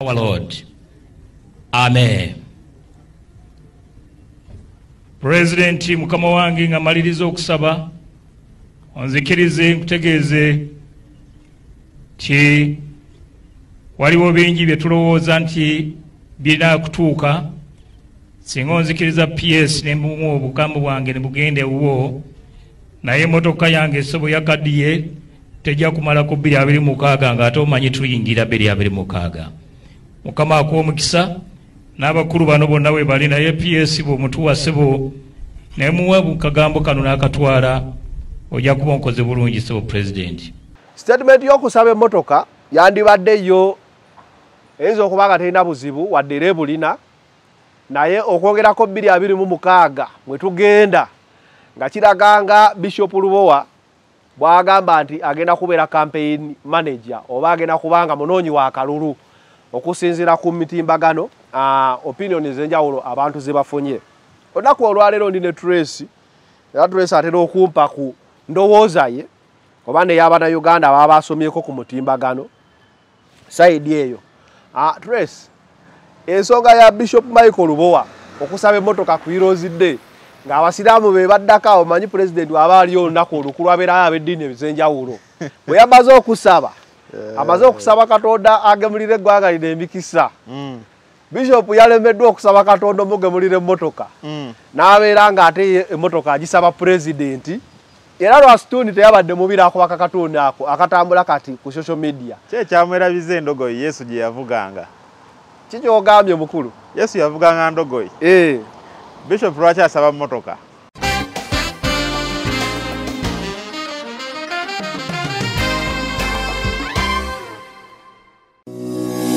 our Lord. Amen. pulezidenti mukama wange nga maliriza okusaba onzikirize nkutegeeze ti waliwo bingi bye tulowooza nti birina kutuuka singa onzikiriza ps nembumu obukambu bwange ne bugende wuwo naye emotoka yange essobo yakaddiye tejja kumalako 226 ng'ate omanyi tuyingira 226 mukama akuwa omukisa n'abakulu bano bonna we bali naye ps bw'omutuwa sebo nemuwa kagambo kano n'akatwala ojja kuba nkoze bulungi sebo pulezidenti statement y'okusaba emmotoka yandibadde yo eyinza okuba nga terina buzibu wadde era ebulina. Naye okwongerako 226 mwe tugenda nga kiraga nga bishop lubowa bwagamba nti agenda kubeera campaign manager oba agenda kubanga munoonyi wa kalulu okusinziira ku mitimbagano uh, opinion ez'enjawulo abantu ze bafunye. Olunaku olwaleero ndi ne trace era trace atera okumpa ku ndowooza ye oba ney'abannayuganda baba basomyeko ku mutimbagano saidi eyo. Uh, trace ensonga ya bishop michael lubowa okusaba emmotoka ku day ng'abasiraamu be baddako awo manyi pulezidenti waba aliyo olunaku olukulu abeerayo ab'eddiini ez'enjawulo bwe yamaze okusaba amaze okusaba katonda agemulira eggwanga lino emikisa. Bishopu yalemeddwa okusaba katonda omugemulira emmotoka. N'abeera ng'ate emmotoka agisaba pulezidenti era lwasituuni teyabadde mubiri akubaka katonda ako akatambula kati ku social media. Kyekyamwerabiza endogoyi yesu gye yavuganga. Kikyogambye mukulu yesu yavuganga ndogoyi. Ee bishop lwaki asaba mmotoka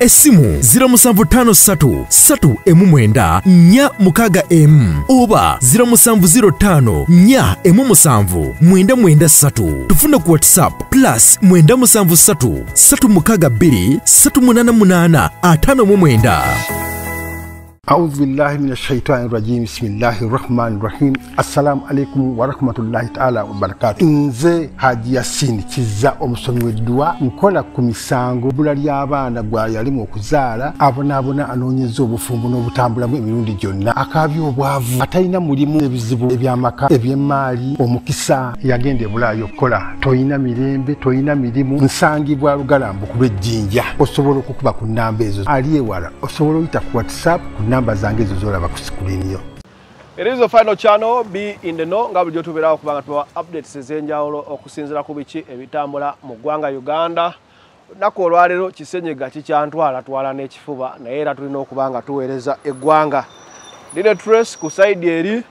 essimu 0753 3 4 mukaaga emu oba 0705 4 7 993 tufuna ku whatsapp plus 973 362 388 59 أعوذ بالله من الشيطان الرجيم بسم الله الرحمن الرحيم السلام عليكم ورحمة الله تعالى وبركاته nze haji yasini kiza omusomi w'edduwa nkola ku misango bbula ly'abaana gwa yalimu okuzaala abonaabona anoonyeza obufumbo n'obutambulamu emirundi gyonna akaabya obwavu atalina mulimu ebizibu eby'amaka eby'emmaali omukisa yagenda ebulaayo okukola toyina mirembe toyina mirimu nsangibwa lugalambu ku lw'ejjinja osobola okukuba ku nnamba ezo ali ewala osobola oyita ku whatsapp ku namba zange ezo zolaba ku sikulini yo It is the final channel be in the know. Nga bulijjo tubeerawo kubanga tuwa updates ez'enjawulo okusinziira ku biki ebitambula mu ggwanga Uganda. Olunaku olwaleero kisenyiga kikyantwala twala n'ekifuba naye era tulina okuba nga tuweereza eggwanga. Ndine trace ku saidi eri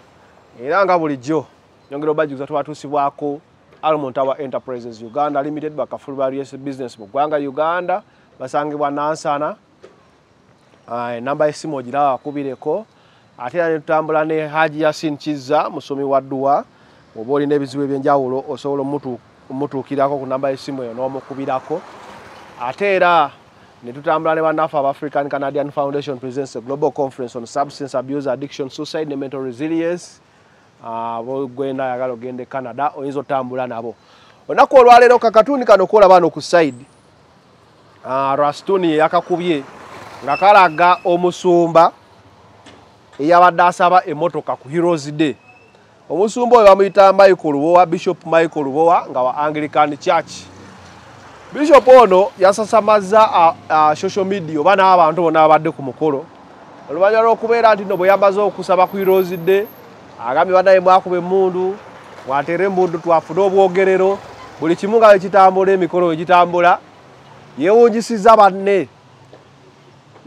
era nga bulijjo. Nyongera obajuza twatuusibwako Almond Tower Enterprises Uganda Limited bakafulu ba business mu ggwanga Uganda. Basangibwa Nansana enamba y'essimu ogiraba wakubireko ate era netutambula ne haji yasin kizza musomi wa dduwa oba olina ebizibu ebyenjawulo osobola omutuukirako ku namba y'essimu eyo n'omukubirako ate era netutambula ne bannaffe aba african canadian foundation presents a global conference on substance abuse addiction suicide ne mental resilience. Bogwenda ayagala ogenda e canada oyinza otambula nabo. Olunaku olwaleero kakatuni kano kolaba ano ku side. Rastuni yeyakakubye nga kalaga omusumba eyabadde asaba emmotoka ku heroes day. Omusumba oyo bamuyita michael lubowa bishop michael lubowa nga wa anglican church. Bishop ono yasasamaza social media oba n'abantu bonna abadde ku mukolo. Oluvannyuma lw'okubeera nti no bwe yamaze okusaba ku heroes day agambye bannaye mwakuba emmundu mwateera embundu twafune obwogerero buli kimu nga wekitambula emikolo wegitambula yeewunjisiza banne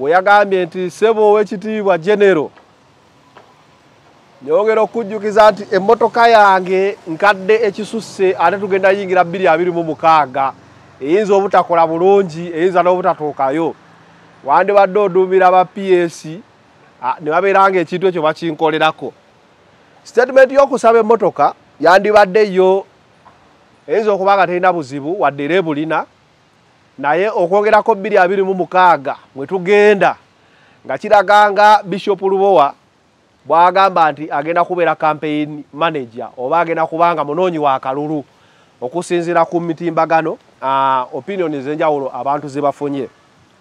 we yagambye nti sebo ow'ekitiibwa genero nyongera okujjukiza nti emmotoka yange nkadde ekisusse ate tugenda yingira bbiri abiri mu mukaaga. Eyinza obutakola bulungi eyinza n'obutatuukayo. Wandibadde oduumira ba ps ne babeera nga ekintu ekyo bakinkolerako. Statement y'okusaba emmotoka yandibadde yo eyinza okuba nga terina buzibu wadde era ebulina naye okwongerako bbiri abiri mu mukaaga mwe tugenda nga kiraga nga bishop lubowa bwagamba nti agenda kubeera campaign manager oba agenda kubanga munoonyi wa kalulu okusinziira ku mitimbagano uh, opinion ez'enjawulo abantu ze bafunye.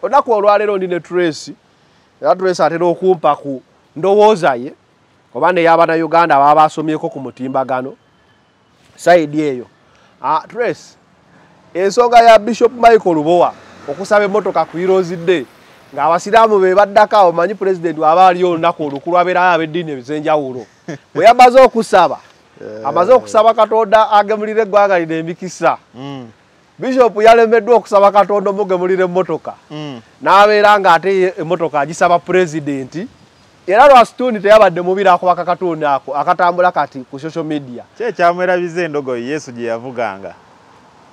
Olunaku olwaleero ndi ne trace era trace atera okumpa ku ndowooza ye oba ney'abannayuganda baba basomyeko ku mutimbagano saidi eyo. Uh, trace ensonga ya bishop michael lubowa okusaba emmotoka ku day ng'abasiraamu be baddako omanyi pulezidenti aba aliyo olunaku olukulu abeerayo ab'eddiini ez'enjawulo. Bwe yamaze okusaba amaze okusaba katonda agemulira eggwanga lino emikisa. Mm, bishopu yalemeddwa okusaba katonda omugemulira emmotoka. Mm. n'abeera ng'ate ye emmotoka agisaba pulezidenti era lwasituuni teyabadde mubiri ako bakakatuuni ako akatambula kati ku social media. Ki ekyamwerabiza endogoyi yesu gye yavuganga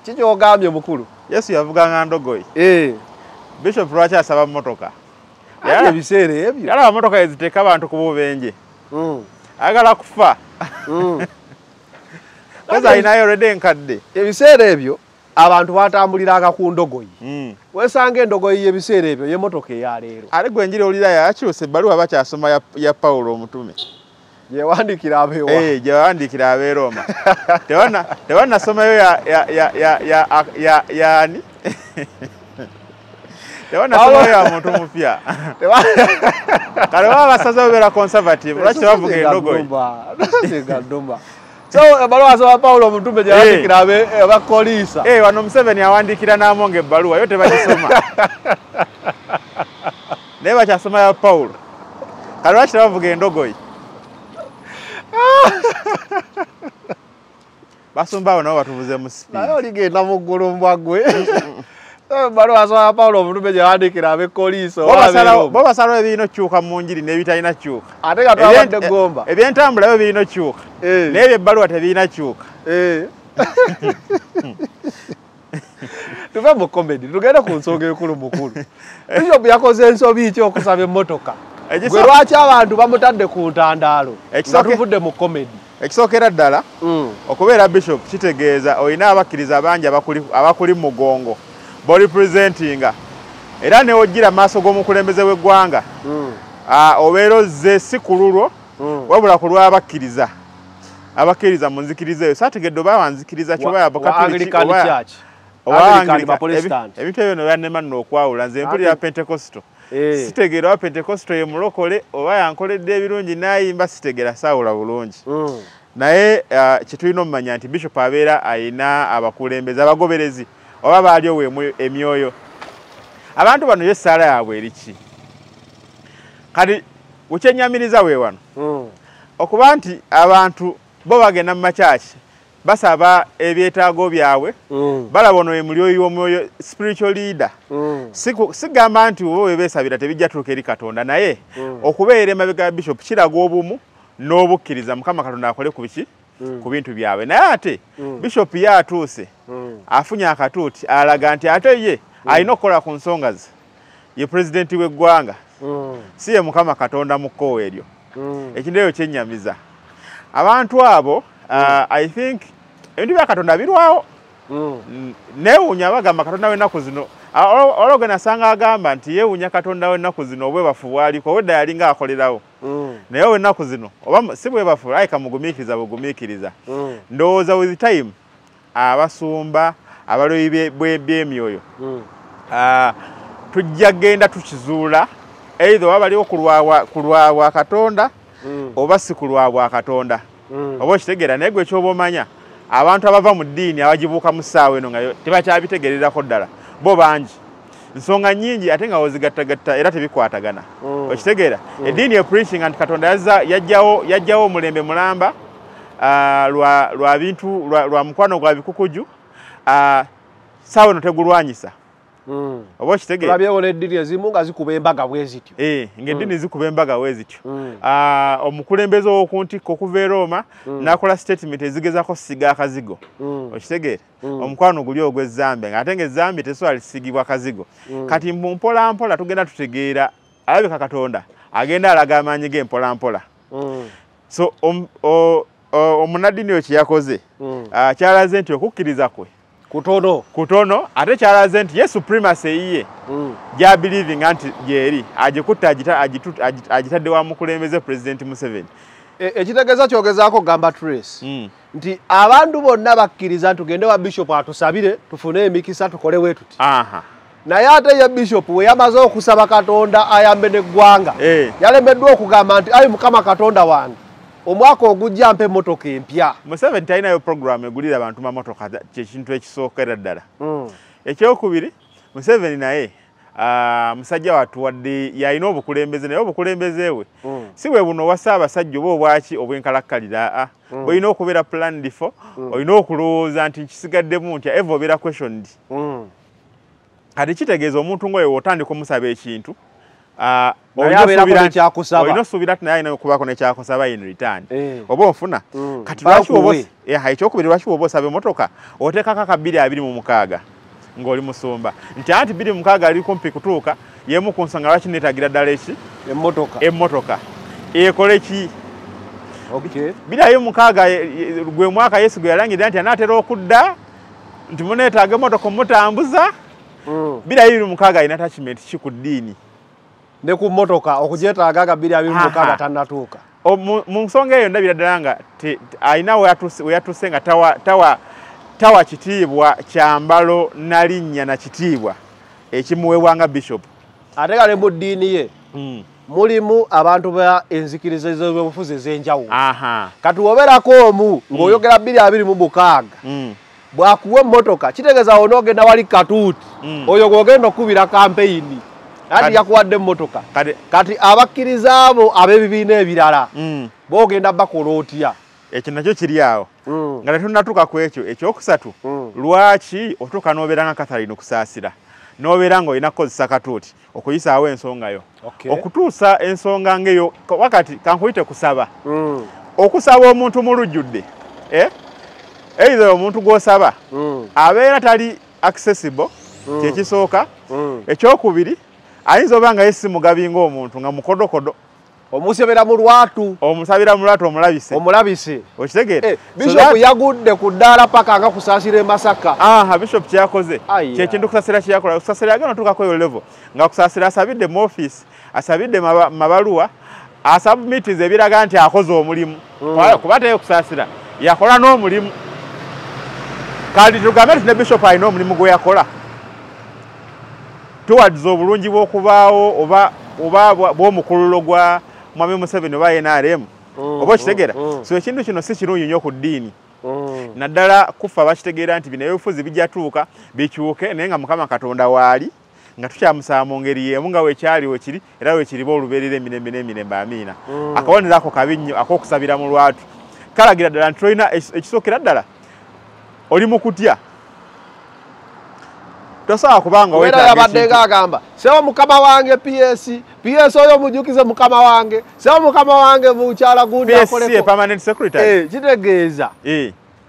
kikyogambye mukulu yesu yavuganga ndogoyi. Eh, bishop lwaki asaba mmotoka? Ebiseera ebyo. yalaba mmotoka eziteeka abantu ku bubenje. Mm, ayagala kufa. Kozi alinayo olwedde enkadde. Ebiseera ebyo abantu batambuliranga ku ndogoyi. Mm. wesanga endogoyi y'ebiseera ebyo y'emmotoka eyaleero ate gwe enjiri olira yakyusa ebbaluwa bakyasoma ya, ya pawulo omutume gyewandikira abeewa. Eh, gye bawandiikira ab'e Roma Tewana- tewanasomayo ya- ya- ya- ya- ya- ya- yani tewanasomayo ya muntu mupya. Kale baba basaze obeera conservative lwaki tebavuga endogoyi endogoyi so ebbaluwa asoma pawulo omutume gyewandikira abakoliisa Eh, wano museveni awandiikira n'amonga ebbaluwa yo tebagisoma naye bakyasoma ya pawulo kale lwaki tebavuga endogoyi basumbawo nabo batuvuze mu naye oligenda mu ggulu mbwaggwe ebbaluwa asoma pawulo omutume gyewandikira abekoliisa bo basalawo ebirina okukyuka mu njiri n'ebitalina kyuka. Ate nga twabadde gomba. ebyentambula byo birina okukyuka Eh. naye byebbaluwa tebirina kyuka. Eh. tuve mu komedi tugende ku nsonga ekulu mukulu bishop yakoze ensobi ki okusaba emmotoka gwe lwaki abantu bamutadde ku ntandaalo nga tuvudde mu komedi ekisookera ddala okubeera bishop kitegeeza olina abakkiriza bangi abakuli- mu mugongo bolipresentinga. Era newojjira maaso g'omukulembeze w'eggwanga. Ah, obeera ozze si ku lulwo wabula ku lw'abakkiriza abakkiriza mu nzikiriza eyo saategedde oba wanzikiriza kyoba Anglican Church. Oba Anglican Anglican, Baptist. ebi- ebintu ebyo nebyannema nno okwawula nze mpulira Eh. Sitegeera oba pentekosto ye mulokole oba yankoledde ebirungi n'ayimba sitegeera saawula bulungi. Mm. naye uh, kyetulina omumanya nti bishop abeera ayina abakulembeze abagoberezi oba baali owemu emyoyo. Abantu bano yo essaala yaabwe eriki kati wekyenyamiriza we wano? Mm. okuba nti abantu bo bagenda mu makyaki basaba ebyetaago byabwe Mm. balaba ono emulyoyi w'omwoyo spiritual leader. Mm. Sigamba nti oba webeesabira tebijja tuuka eri katonda naye Mm. okubeera emabega ya bishop kiraga obumu n'obukkiriza mukama katonda akole ku biki? Ku bintu byabwe. Naye ate bishop ye atuuse afunye akatuuti alaga nti ate ye alina okukola ku nsonga ze. Ye pulezidenti w'eggwanga. Si ye mukama katonda mu kkowa eryo. Ekintu ekyo kyennyamiza. Abantu abo uh, i think ebintu bya katonda birwawo. Mm. Neewuunya bagamba katonda w'ennaku zino. A- olo- olwo nasanga agamba nti yeewuunya katonda w'ennaku zino obwebafu bwaliko obwedda yalinga akolerawo Mm. naye ow'ennaku zino oba si bwebafu ayi kamugumiikiriza bugumiikiriza. Mm. ndowooza with time abasumba abaloyi by'emyoyo tujja genda tukizuula eitha oba baliwo ku lwa- bwa katonda oba si ku lwa bwa katonda. Oba okitegeera naye gwe ekyoba omanya abantu abava mu ddiini abagibuuka mu ssaawa eno nga tebakyabitegererako ddala. Bo bangi. Nsonga nnyingi ate nga wozigattagatta era tebikwatagana. Mm. okitegeera? Eddiini e preaching nti katonda yajjawo omulembe mulamba lwa bintu lwa mukwano gwa bikukuju ssaawa eno tegulwanyisa. Mm. Oba okitegeera tulabyewo n'eddiini ezimu nga zikuba embaga bwe zityo. Eh, ng'eddiini zikuba embaga bwe zityo. Mm. Ah, omukulembeze ow'okuntikko okuva e roma n'akola statement ezigezako siga akazigo. Mm. okitegeera omukwano guli ogw'ezzambe ng'ate ng'ezzambe tesobola lisigibwa kazigo kati mu mpolampola tugenda tutegeera alabika katonda agenda alaga amaanyi ge mpolampola. Mm. so om- o- o- omunaddiini oyo kyeyakoze Mm. ah, kyalaze nti okukkiriza kwe kutono kutono ate kyalaze nti ye supremacy eyiye Mm. gyabilivinga nti gyeri agikutta agitadde wa mukulembeze pulezidenti museveni E- ekitegeeza kyogezaako gamba trace Mm. nti abantu bonna bakkiriza nti tugende wa bishopu atusabire tufune emikisa tukole bwe tuti aha naye ate ye bishopu we yamaze okusaba katonda ayambe n'eggwanga Eh. yalemeddwa okugamba nti ayi mukama katonda wange omwaka ogujja mpa emmotoka empya museveni talinayo puroguramu egulira abantu mamotoka kyekintu ekisookera ddala Mm. ekyokubiri museveni naye musajja watuwadde yalina obukulembeze naye obukulembeze bwe Mm. si bwe buno owa ssaabasajja oba obwaki obwenkalakkalira aa olina okubeera planned for olina okulowooza nti nkisigaddemu ntya eva obeera questioned Mm. kati kitegeeza omuntu ngaoyo wotandika omusaba ekintu olina abeerako osuubira nti- nekyakusaba. olina osuubira ti naye alina okubaako nekyakusaba in return oba onfuna kati lwaki Bakuwe. woba os- ekyokubiri lwaki woba osaba emotoka oteekako aka bbiri abiri mu mukaaga ng'oli musumba. Nti anti bbiri mu mukaaga ali kumpi kutuuka yemu ku nsonga lwaki neetagira ddala eki? Emmotoka. Emmotoka. Ekole ki? Okay. bbiri abiri mu mukaaga ye- ye- gwe mwaka yesu gwe yalangirira nti anaatera okudda nti muneetaaga emmotoka omutambuza bbiri abiri mu mukaaga alina attachment ki ku ddiini ne ku mmotoka okugyetaaga aga bbiri abiri mukaaga tannatuuka mu nsonga eyo ndabira ddala nga alina we yatuuse nga tawa, tawa, tawa kitiibwa kyambalo na linnya na kitiibwa ekimuweebwa nga bishopu ate nga ne mu ddiini ye mm. mulimu abantu ba enzikiriza z'ebyobufuzi ez'enjawulo wobeerako omu ng'oyogera bbiri abiri mu mukaaga mm. bwakuwa emmotoka kitegeeza onoogenda wali katuuti Mm. oyo gwogenda okubira kampeyini Kati- ati yakuwadde emmotoka. kati abakkiriza abo ab'ebibiina ebirala mm. boogenda bakola otya ekyo nakyo kiri awo. Mm. nga tetunnatuuka ku ekyo ekyokusatu Mm. lwaki otuuka n'obeera nga kathalini kusaasira n'obeera ng'olina kukozesa katuuti okuyisaawo ensonga yo. Okay. okutuusa ensonga ng'eyo wakati kankuyite kusaba. Okusaba omuntu mu lujjudde either omuntu gw'osaba abeera tali accessible kyekisooka ekyokubiri ayinza oba nga ye si mugabi ng'omuntu nga mukodokodo. Omusebera mu lwatu. Omusabira mu lwatu omulabise. Omulabise. Okitegeere Eh, that- yagudde ku ddaala paka nga kusaasira e masaka aha bishop kyakoze. Aya. kyekintu kusasira kyakola. Kusasira yagenda otuukako eyo level. Nga kusasira asabidde mu office asabidde maba- mabaluwa asubmitis ebiraga nti akoze omulimu. Wala, kuba teyo kusaasira yakola n'omulimu. Kati tugambe nti ne bishop alina omulimu gwe yakola tuwadiza obulungi bw'okubaawo oba oba bw'omukululo gwa mwami museveni oba nrm oba okitegeera so ekintu kino si kirungi nnyo ku ddiini. Mm. naddala kufa bakitegeera nti bino ebyobufuzi bijjatuuka bikyuke naye nga mukama katonda waali nga tukyamusaba mu ngeri yemu nga wekyali wekiri era wekiriba olubeerera emirembe n'emirembe amiina. Akabonero ako kabi nnyo ak'okusabira mu lwatu. Kalagira ddala nti tolina ekis- ekisookera ddala oli mu kutya tosobola kubanga Wera weetaaga yabadde ekintu- ng'agamba sebo mukama wange ps ps oyo mujjukize mukama wange sebo mukama wange mukyala gundi akoleko. Eh, kitegeeza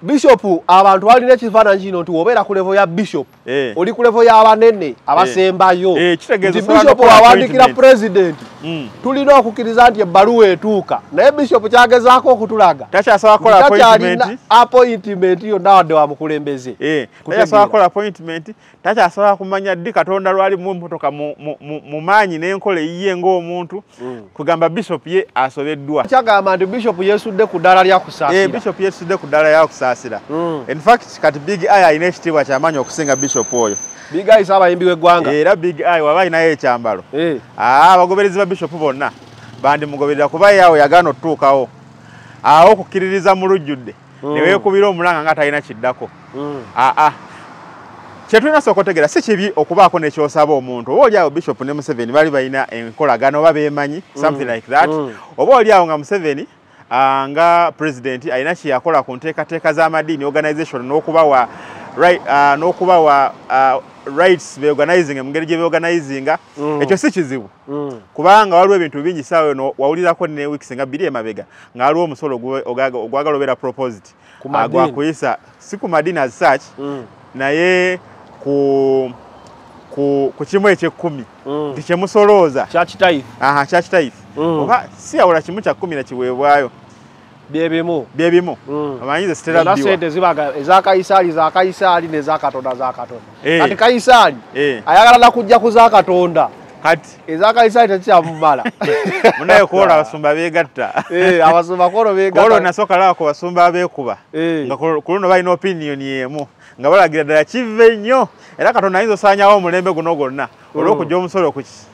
Eh, bishopu abantu balina ekifaananyi kino nti wobeera ku levo ya bishopu eh. oli ku levo y'abanene abasembayo. Eh, nti bishopu n'okola awandikira pulezidenti Mm. tulina okukkiriza nti ebbaluwa etuuka. Naye bishopu kyagezaako okutulaga takyalina appointment? yonna wadde wa mukulembeze. Eh, Kutegeera. takyasobola kumanya ddi katonda lwali mu motoka mu- maanyi n'enkola eyiye ng'omuntu kugamba bishop ye asobeddwa. Kyagamba nti bishopu yeesudde ku ddaala lya Eh, bishop yesudde ku ddala yakusaasira Mm. in fact kati big eye alina ekitiibwa kyamaanyi okusinga bishop oyo. Bigayisa abayimbi w'eggwanga era big eye waba alinayo ekyambalo. Eh, Ah, abagoberezi ba bishop bonna bandimugoberera kuba ye awo yagaana otutuukawo. Awo okukkiririza mu lujjudde ne weekubira omulanga nga talina kiddako. Mm. aa kyetulina sooka otegeera si kibi okubaako nekyosaba omuntu. Oba oliawo bishop ne museveni bali balina enkolagano oba beemanyi something like that. Oba oliawo nga museveni ah, nga president alina kyeyakola ku nteekateeka z'amadiini organization n'okubawa uh, n'okubawa uh, rights beorganizing mu ngeri gye beorganizinga ekyo si kizibu Mm. kubanga waliwo ebintu bingi saawa eno wawulirako ne weeks nga bbiri emabega nga waliwo omusolo ogwagala obeera proposed Ah, madini. gwakuyisa si ku madini as such Mm. naye ku ku, kimu ekyekkumi. Mm. nti kyemusolooza kyakitaifu Mm. oba si yawula kimu kya kkumi nakiweebwayo byebimu byebimu Mm. amanyize era siterabbiwa sente zibaga eza kayisaali za kayisaali neza katonda za katonda. Eh. kati kayisaali Eh. ayagala nakujja ku za katonda. Kati. Eza kayisaali tekikyamumala. Munaye kwola abasumba beegatta. Eh, abasumba kolo olwo nasooka laba ku basumba abeekuba nga ku luno balina opiniyoni emu nga balagira ddala kive nnyo era katonda ayinza osaanyawo omulembe guno gwonna olw'okujja omusolo ku ki-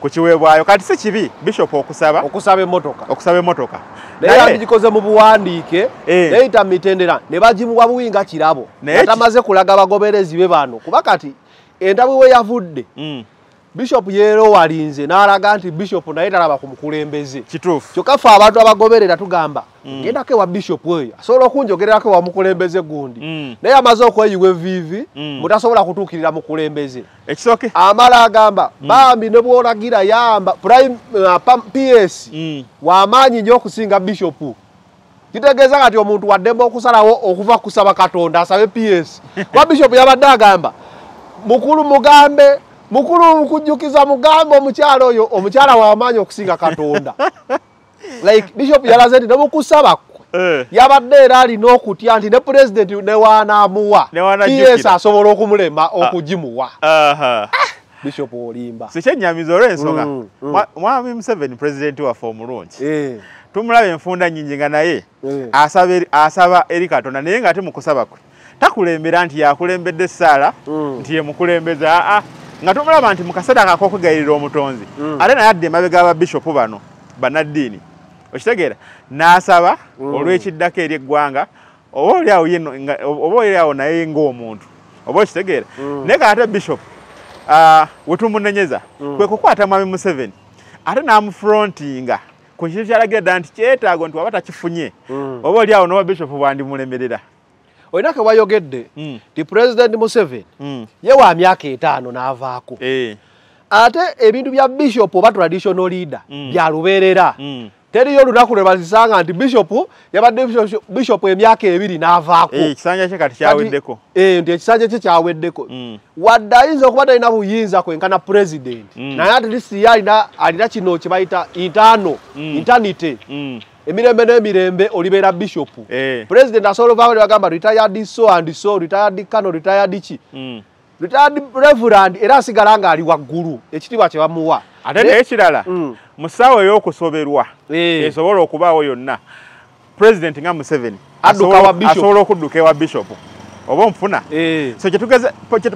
ku kiweebwayo. Kati si kibi bishop okusaba? Okusaba emmotoka. Okusaba emmotoka. Naye yandikikoze mu buwandiike Eh. neyita mitendera ne bagimuwa kirabo. Naye nga ki- tamaze kulaga bagoberezi be bano. Kuba kati entabu we yavudde Mm, bishopu yeerowalinze n'alaga nti bishopu naye talaba ku mukulembeze. Kituufu. Kyokka ffe abantu abagoberera tugamba gendako ewa bishopu eyo asobola okunjogererako ewa mukulembeze gundi? Mm. naye amaze okweyiwa evivi Mm. mutasobola kutuukirira mukulembeze. Ekisooke? Amala agamba bambi ne bwolagira yamba prime uh, ps Mm, wamaanyi nnyo okusinga bishopu kitegeeza kati omuntu waddemu okusalawo okuva kusaba katonda asabe ps kuba bishopu yabadde agamba mukulu mugambe mukulu mukujjukiza mugambe omukyala oyo omukyala wamaanyi okusinga katonda. Like bishopu yalaze nti nemukusaba kwe. Eh, yabadde era alina okutya nti ne pulezidenti newaanaamuwa Ne wanaajjukira. ps asobola okumulema okugimuwa. Aha. Bishopu olimba. Sikyennyamiza olw'ensonga Mm, mm. Mwa- mwami museveni pulezidenti waffe omulungi Eh, tumulaba enfunda nnyingi nga naye. Eh. asaba eri- katonda naye ng'ate mu kusaba kwe. Takulembera nti yakulembedde essaala Mm. nti ye mukulembeze aa nga tumulaba nti mu kaseera kako okugayirira omutonzi ate naye adde emabega ababishopu bano bannaddiini. Okitegeera n'asaba olw'ekiddako eri eggwanga oba oliawo naye ng'omuntu oba okitegeera. Naye kaate bishopu ah, we tumunenyeza kwe kukwata mwami museveni ate n'amufrontinga ku kintu kyalagira ddala nti kyetaago nti waba takifunye oba oliawo n'oba bishopu bwandimulemerera olina ke wayogedde Mm. ti pulezidenti museveni Mm. ye wa myaka etaano n'avaako Eh, ate ebintu bya bishopu oba traditional leader Mm. bya lubeerera mm. teriyo olunaku lwe bazisanga nti bishopu yabadde bisho- bishopu emyaka ebiri n'avaako Eh, ekisanja kye kati kyaweddeko eh, nti ekisanja kye kyaweddeko wadde ayinza okuba talina buyinza kwenkana pulezidenti naye ate lisi ye alina kino kye bayita intano intanite. Emirembe n'emirembe olibeera bishopu Eh. pulezidenti asobola ovaawo ne bagamba retired so and so retired kano retired ki Mm. retired reverand era asigala ng'ali waggulu ekitiibwa kye bamuwa ate naye ekirala Mm. mu ssaawa ey'okusoberwa Eh. esobola okubaawo yonna pulezidenti nga museveni asobola- okudduka ewa bishopu oba onfuna Eh. so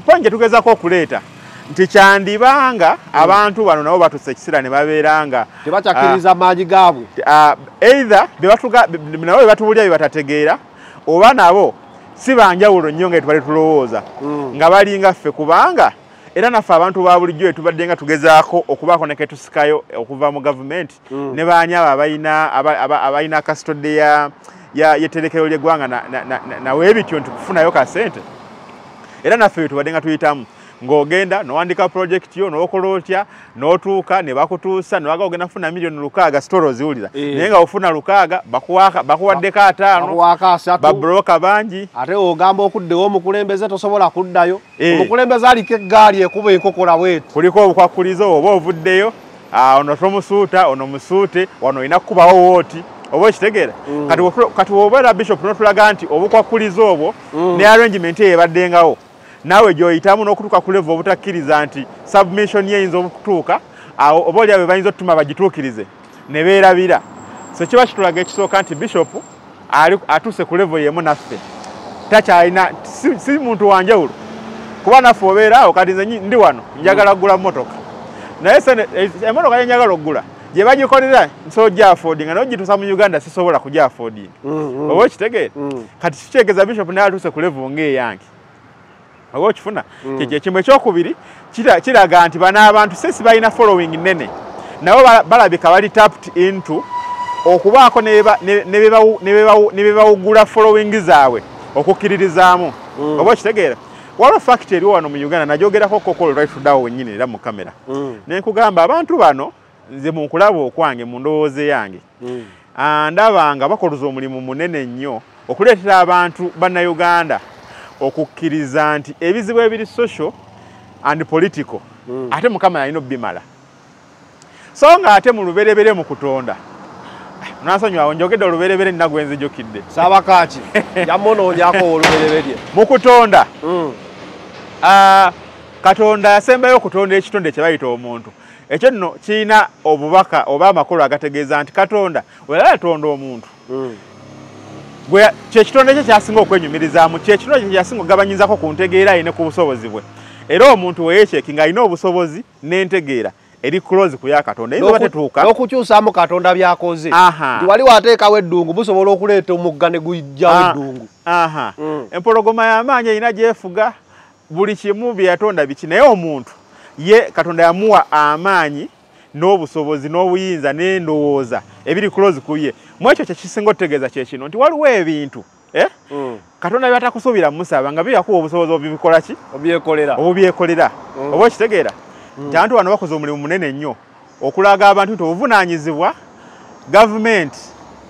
point kye tugezaako okuleeta nti kyandibanga abantu bano nabo batusa ekiseera ne babeera nga tebakyakkiriza maanyi gaabwe. ah, be- nabo bye batubulira bye batategeera oba nabo si banjawulo nnyo nga etubale tulowooza Mm. nga balinga ffe kubanga era naffe abantu ba bulijjo etubadde nga tugezaako okubaako ne ketusikayo okuva mu gavumenti ne baani abo abalina aba- aba- abalina kasitodde y'etterekero ly'eggwanga na- na- na- na- nawe bityo nti kufunayo ka sente era naffe bye tubadde nga tuyitamu ng'ogenda n'owandika pulojekiti yo n'okola otya n'otuuka ne bakutuusa ne baga ogenda kufuna miliyoni lukaaga sitolo oziwulira. Eh. naye nga ofuna lukaaga bakuwaddeko ataano babuloka bangi ate ogamba okuddewo omukulembeze tosobola kuddayo. Eh. omukulembeze aliko eggaali ekuba enkokola bwetu kuliko obukwakulizo oba ovuddeyo ah, ono tomusuuta ono musuute wano olina kukubawo wooti oba okitegeera? Kati wotu- kati wobeera bishop notulaga nti obukwakulizo obwo ne arrangement eyo ebaddengawo naawe gyoyitamu n'okutuuka ku level obutakkiriza nti submission ye eyinza okutuuka awo oba oliawe bayinza otutuma bagituukirize ne beerabira. So kiba kitulaga ekisooka nti bishop ali- atuuse ku level yemu naffe. Takyalina si, si muntu wanjawulo kuba naffe obeeraawo kati nze ndi wano njagala kugula motoka naye sene- e- emotoka yenjagala okugula gye bagikolera nsobola gyafodinga naye ogituusa mu uganda sisobola kugyafodinga oba okitegeera kati kitegeeza bishop naye atuuse ku level ng'eyange oba okifuna? Kyekyo ekimu ekyokubiri kira- kiraga nti bano abantu sesi balina following nene nabo ba- balabika bali tapped into okubaako ne beba- ne- ne bebawu- ne bebawu- ne bebawugula following zaabwe okukkiririzaamu oba okitegeera? Waliwo fakiti eriwo wano mu uganda nagyogerako kokolo lwaituddawo wennyini era mu kamera. Nenkugamba abantu bano nze munkulaba okwange mu ndowooza yange Ah, ndaba nga bakoloza omulimu munene nnyo okuleetera abantu bannayuganda okukkiriza nti ebizibu ebiri social and political ate mukama yalina obbimala. So nga ate mu luberebere mu kutonda nansonyiwawo njogedde oluberebere nina gwenzijukidde saabakaaki yamunoonyako olubereberye. Mu kutonda ah, katonda yasembayo okutonda ekitonde kye bayita omuntu. Ekyo nno kirina obubaka oba amakulu agategeeza nti katonda wera yatonda omuntu. Gwe- kyekitonde kye kyasinga okwenyumirizaamu kyekitonde kye kyasinga okugabanyizako ku ntegeera ye ne ku busobozi bwe. Era omuntu weyekyeki ng'alina obusobozi n'entegeera eri close ku ya katonda. Eyinza oba tetuuka? n'okukyusaamu katonda byakoze. Nti wali wateekawo eddungu busobola okuleeta omugga ne gujjawo Ah, eddungu. aha. Mm. empologoma y'amaanyi erina gyefuga buli kimu bye yatonda biki. Naye omuntu ye katonda yamuwa amaanyi n'obusobozi n'obuyinza n'endowooza ebiri close ku ye. Mu ekyo kyekisinga otutegeeza kyekino nti waliwo ebintu eh? Mm. katonda byatakusuubira musaba nga byakuwa obusobozi obubikola ki? Obubyekolera. Oba okitegeera nti abantu bano bakoze omulimu munene nnyo okulaga abantu nti obuvunaanyizibwa gavumenti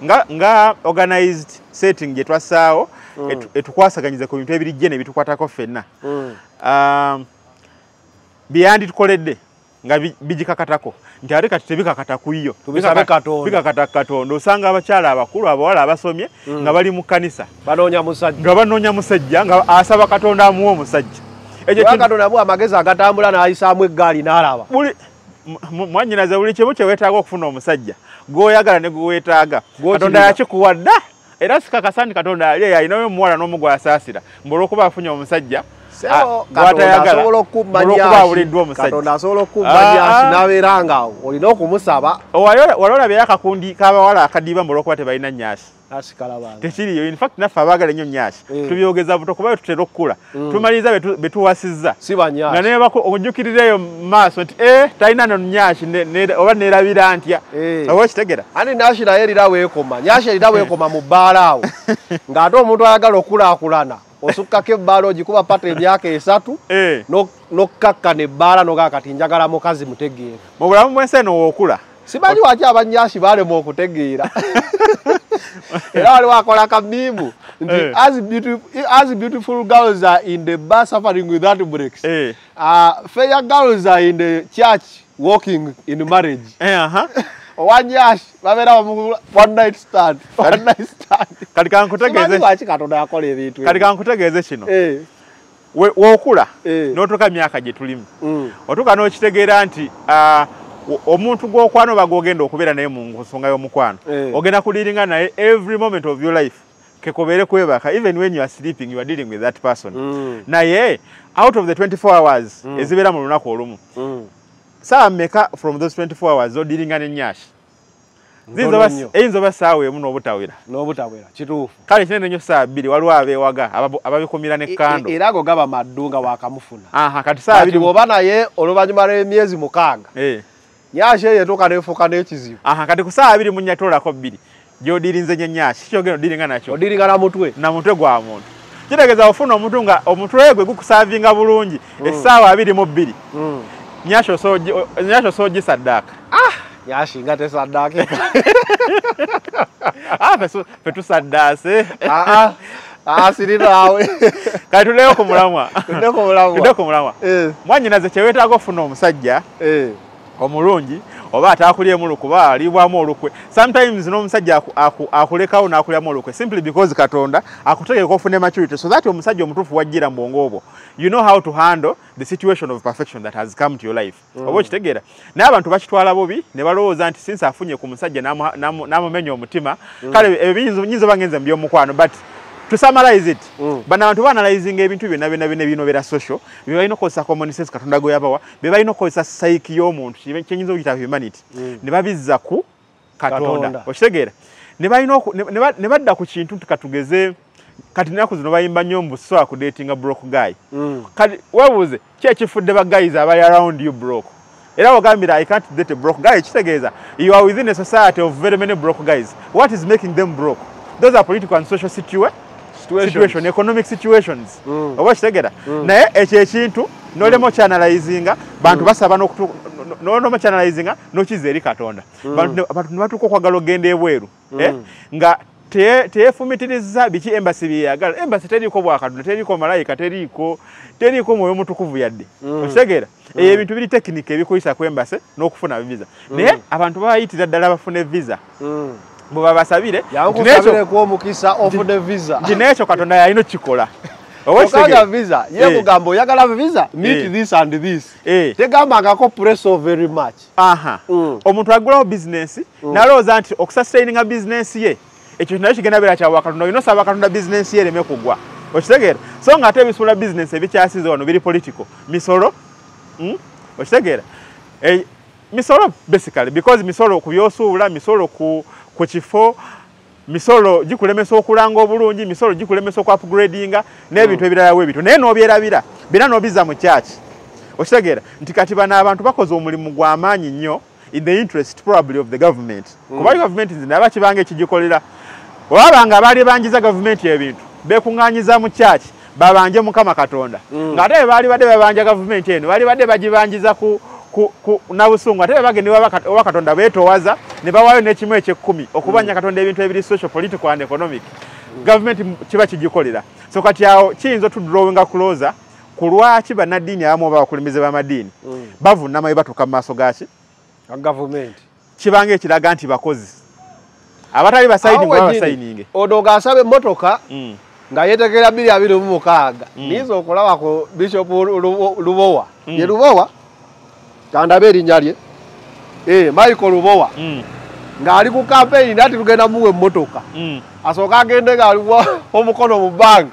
nga, nga organized setting gye twassaawo etu- etukwasaganyize ku bintu ebirijje ne bitukwatako ffenna. Mm. um, byeyanditukoledde nga bi- bigikakatako nti ate kati tebikakata ku yo Tubisabe Bikaka- Katonda. bikakata katonda osanga abakyala abakulu abawala abasomye nga bali mu kkanisa. Nga banoonya musajja nga asaba katonda amuwa omusajja. Ekyo Kuba kintu- katonda amuwa amagezi agatambula n'ayisaamu eggaali n'alaba. Mwannyinaze buli kimu kye weetaaga okufuna omusajja gw'oyagala ne gweweetaaga Gw'okirira. katonda yakikuwa dda era sikakasa nti katonda yali eyo alinayo omuwala n'omu gw'asaasira mbwe olwokuba afunye omusajja Ah, omusajja katonda asobola Ah, ah. n'abeera nga olina okumusaba wali olabyeyo akakundi k'abawala akadiiba mbwe olwokuba tebalina nyaasi asikalabanga tekiriyo infact naffe abaagala ennyo nyaasi Mm. tubyogeza buto kuba tutera okukula. Tumaliriza betu- betuwasizza. Si nga banyaasi nebako ojjukirireyo mu maaso nti e talina no nyaasi ne- ne- oba neerabira ntya? Eh. oba okitegera? Andi naashi naye erira weekoma. Nyashi erira weekoma mu bbaala awo. Ng'ate omuntu ayagala okulaakulana osukkako ebbaala ogikuba pata emyaka esatu Eh. no- nokkakkana ebbaala nogaa kati njagala mukazi mutegeera mu bulamu bwensi eno wookula simanyi waki abanyashi balema okutegeera era waliwo akola kamiimu nti Eh. as beautiful, as beautiful girls are in the bar suffering without breaks Eh. uh, fair girls are in the church walking in marriage Eh, aha. Owanyashi babeera kati kankutegeeze kino Eh, wookula Eh. n'otuuka myaka gye tulimu. Mm, otuuka n'okitegeera nti omuntu gw'okwano oba gw'ogenda okubeera naye mu nsonga y'omukwano Eh. ogenda kudiringa naye every moment of your life kekobeere kwebaka even when you are sleeping you are dealing with that person. Mm. naye out of the 24 hours ezibeera mu lunaku olumu mm. Saawa mmeka from those 24 hours odiringa n'ennyashi Ntono nnyo. eyinza oba saawa emu n'obutawera? N'obutawera kituufu. Kale kinene nnyo saa bbiri waliwo abeewaga ababikumira ne kando E- era ago gaba maddu nga wakamufuna. Aha kati saa kati bbiri bw'oba naye oluvannyuma lw'emyezi mukaaga Eh. nyashi eyo etuuka neefuuka n'ekizibu. Aha kati ku saa bbiri munyatolako bbiri gyodirinze nyenyashi kikyogenda odiringa nakyo? Odiringana mutwe. Na mutwe gwa muntu. Kitegeeza ofuna omuntu nga omutwe gwe gukusaavinga bulungi essaawa abiri mu bbiri Mm. nyashi osoogisaddaaka nyashi nga tesaddaake fe tusaddaase asirinaawe kati tuleyo ku mulamwa tudde ku bulamu tudde ku mulamwa Eh, mwanyinaze kyeweetaaga okufuna omusajja. Eh. Omulungi oba ataakulyemu lukuba alibwamu olukwe. Sometimes n'omusajja aku- aku- akulekawo n'akulyamu olukwe simply because katonda akutegeka ofune maturity so that omusajja omutuufu wajjira mu bwongo obwo you know how to handle the situation of perfection that has come to your life. Oba okitegeera? Naye abantu bakitwala bubi ne balowooza nti since afunye ku musajja n'amu- n'amu- n'amumenya omutima kale ebyo nyinza oba ngenze mu by'omukwano but to summarize it Mm. bano abantu banalizinga ebintu byonna byonna byonna ebinobera social bye balina okukozesa common sense katonda gwe yabawa bye balina okukozesa psyche y'omuntu kye- kyenyinza okuyita humanity ne babizza ku katonda Katonda. okitegeera ne badda ku kintu nti katugeze kati naku zino bayimba nnyo mbu sobola kudatinga broke guy Mm. kati webuuze ki ekifudde bagayizi abali around you broke era wagambira i can't date a broke guy kitegeeza you are within a society of very many broke guys what is making them broke those are political and social situa. Situation economic situations. Mm. oba okitegera naye ekyo ekintu nolema okyanalyzinga bantu basaba nolema okyanalyzinga nokiza eri katonda. Abantu ne batuuka okwagala ogenda ebweru eh, nga te- teyefumitiriza biki embasi byeyagala embasi teriiko bwakatonda teriiko malayika teriiko teriiko mwoyo mutukuvu yadde. Okitegeera eyo ebintu biri tekinika ebikuyisa ku embasi n'okufuna visa. Naye abantu babayitira ddala bafune visa. Mm. Bwe babasabire nti n'ekyo- yankusabireko omukisa ofune visa nti n'ekyo katonda yalina okikola oba okanga okitegeera visa Eh. ye kugamba oyagala visa meet Eh. this and this Eh. tegambangako press so very much aha Mm. omuntu agulawo bizinensi nalowooza nti okusustaininga bizinensi ye ekyo nayo kigenda beera kyawa katonda olina osaba katonda bizinensi ye ereme kugwa okitegeera so nga ate ebisuula bizinensi ebikyasize wano biri political misolo mm? okitegeera Eh, misolo basically because misolo ku byosuubula misolo ku, ku kifo misolo gikulemesa okulanga obulungi misolo gikulemesa oku upgradinga n'ebintu ebirala bwe bityo naye n'obyerabira bira n'obiza mu kyaki okitegeera nti kati bano abantu bakoze omulimu gw'amaanyi nnyo in the interest probably of the government. Kuba gavumenti nzi naba kibanga ekigikolera olabanga abaali banjiza gavumenti ebintu bekuŋŋanyiza mu kyaki babanje mukama katonda. Ng'ate bwe baali badde babanja gavumenti eno baali badde bagibanjiza ku nabusungu ate bebagenda ewa- ewa katonda beetowaza ne bawaayo n'ekimu ekyekumi okubanja katonda ebintu ebiri social political and economic. Gavumenti kiba kigikolera. So kati awo kiyinza otudrowinga closer ku lwaki bannaddiini abamu oba abakulembeze b'amadiini bavunama bwe batuuka mu maaso gaki gavumenti kibanga ekiraga nti bakozi. Abatali basayiningi oba basayininge. Ono ng'asaba emmotoka Mm. nga abiri mu mukaaga. Niiza okulaba ku bishop Lu- Lu- lubowa. Ye lubowa kandabe erinnya lye. Eh, michael lubowa Mm. ng'ali ku kampeyini nati tugenda muwa emmotoka. Mm. asooka agende ngaaliwa omukono mu bbanga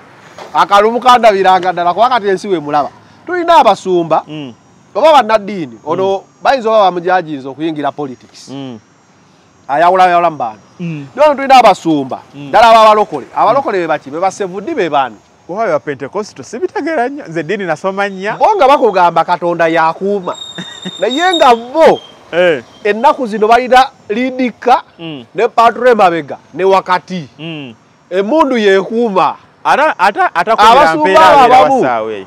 akalumu kandabiranga ddala kuba kati ensi wemulaba tulina abasumba. Mm. oba bannaddiini ono bayinza oba bamujajinza okuyingira politics. Ayawulayawula mu bantu nono tulina abasumba. Ddala ababalokole abalokole be baki be basevuddi be bani oba bapentekosto sibitegeera nnyo nze eddiini nasoma nnya bo nga bakugamba katonda yakuuma naye nga bo Eh. ennaku zino balina lidika Mm. ne patro emabega ne wakati Mm. emundu yekuuma ata ata atakubira Abasumba mpeera abo abeera abamu. wasaawe eyo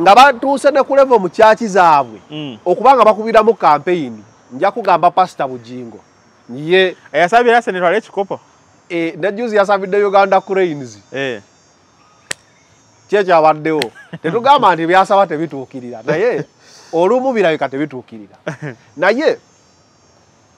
nga batuuse ne kulevo mu kyaki zaabwe Mm. okuba nga bakubiramu kampeyini nja kugamba pasita bugingo ye eyasabira seneta wali ekikopo e, ne juzi yasabidde uganda crains Kyekyabaddewo tetugamba nti byasaba tebituukirira naye olumu birabika tebituukirira naye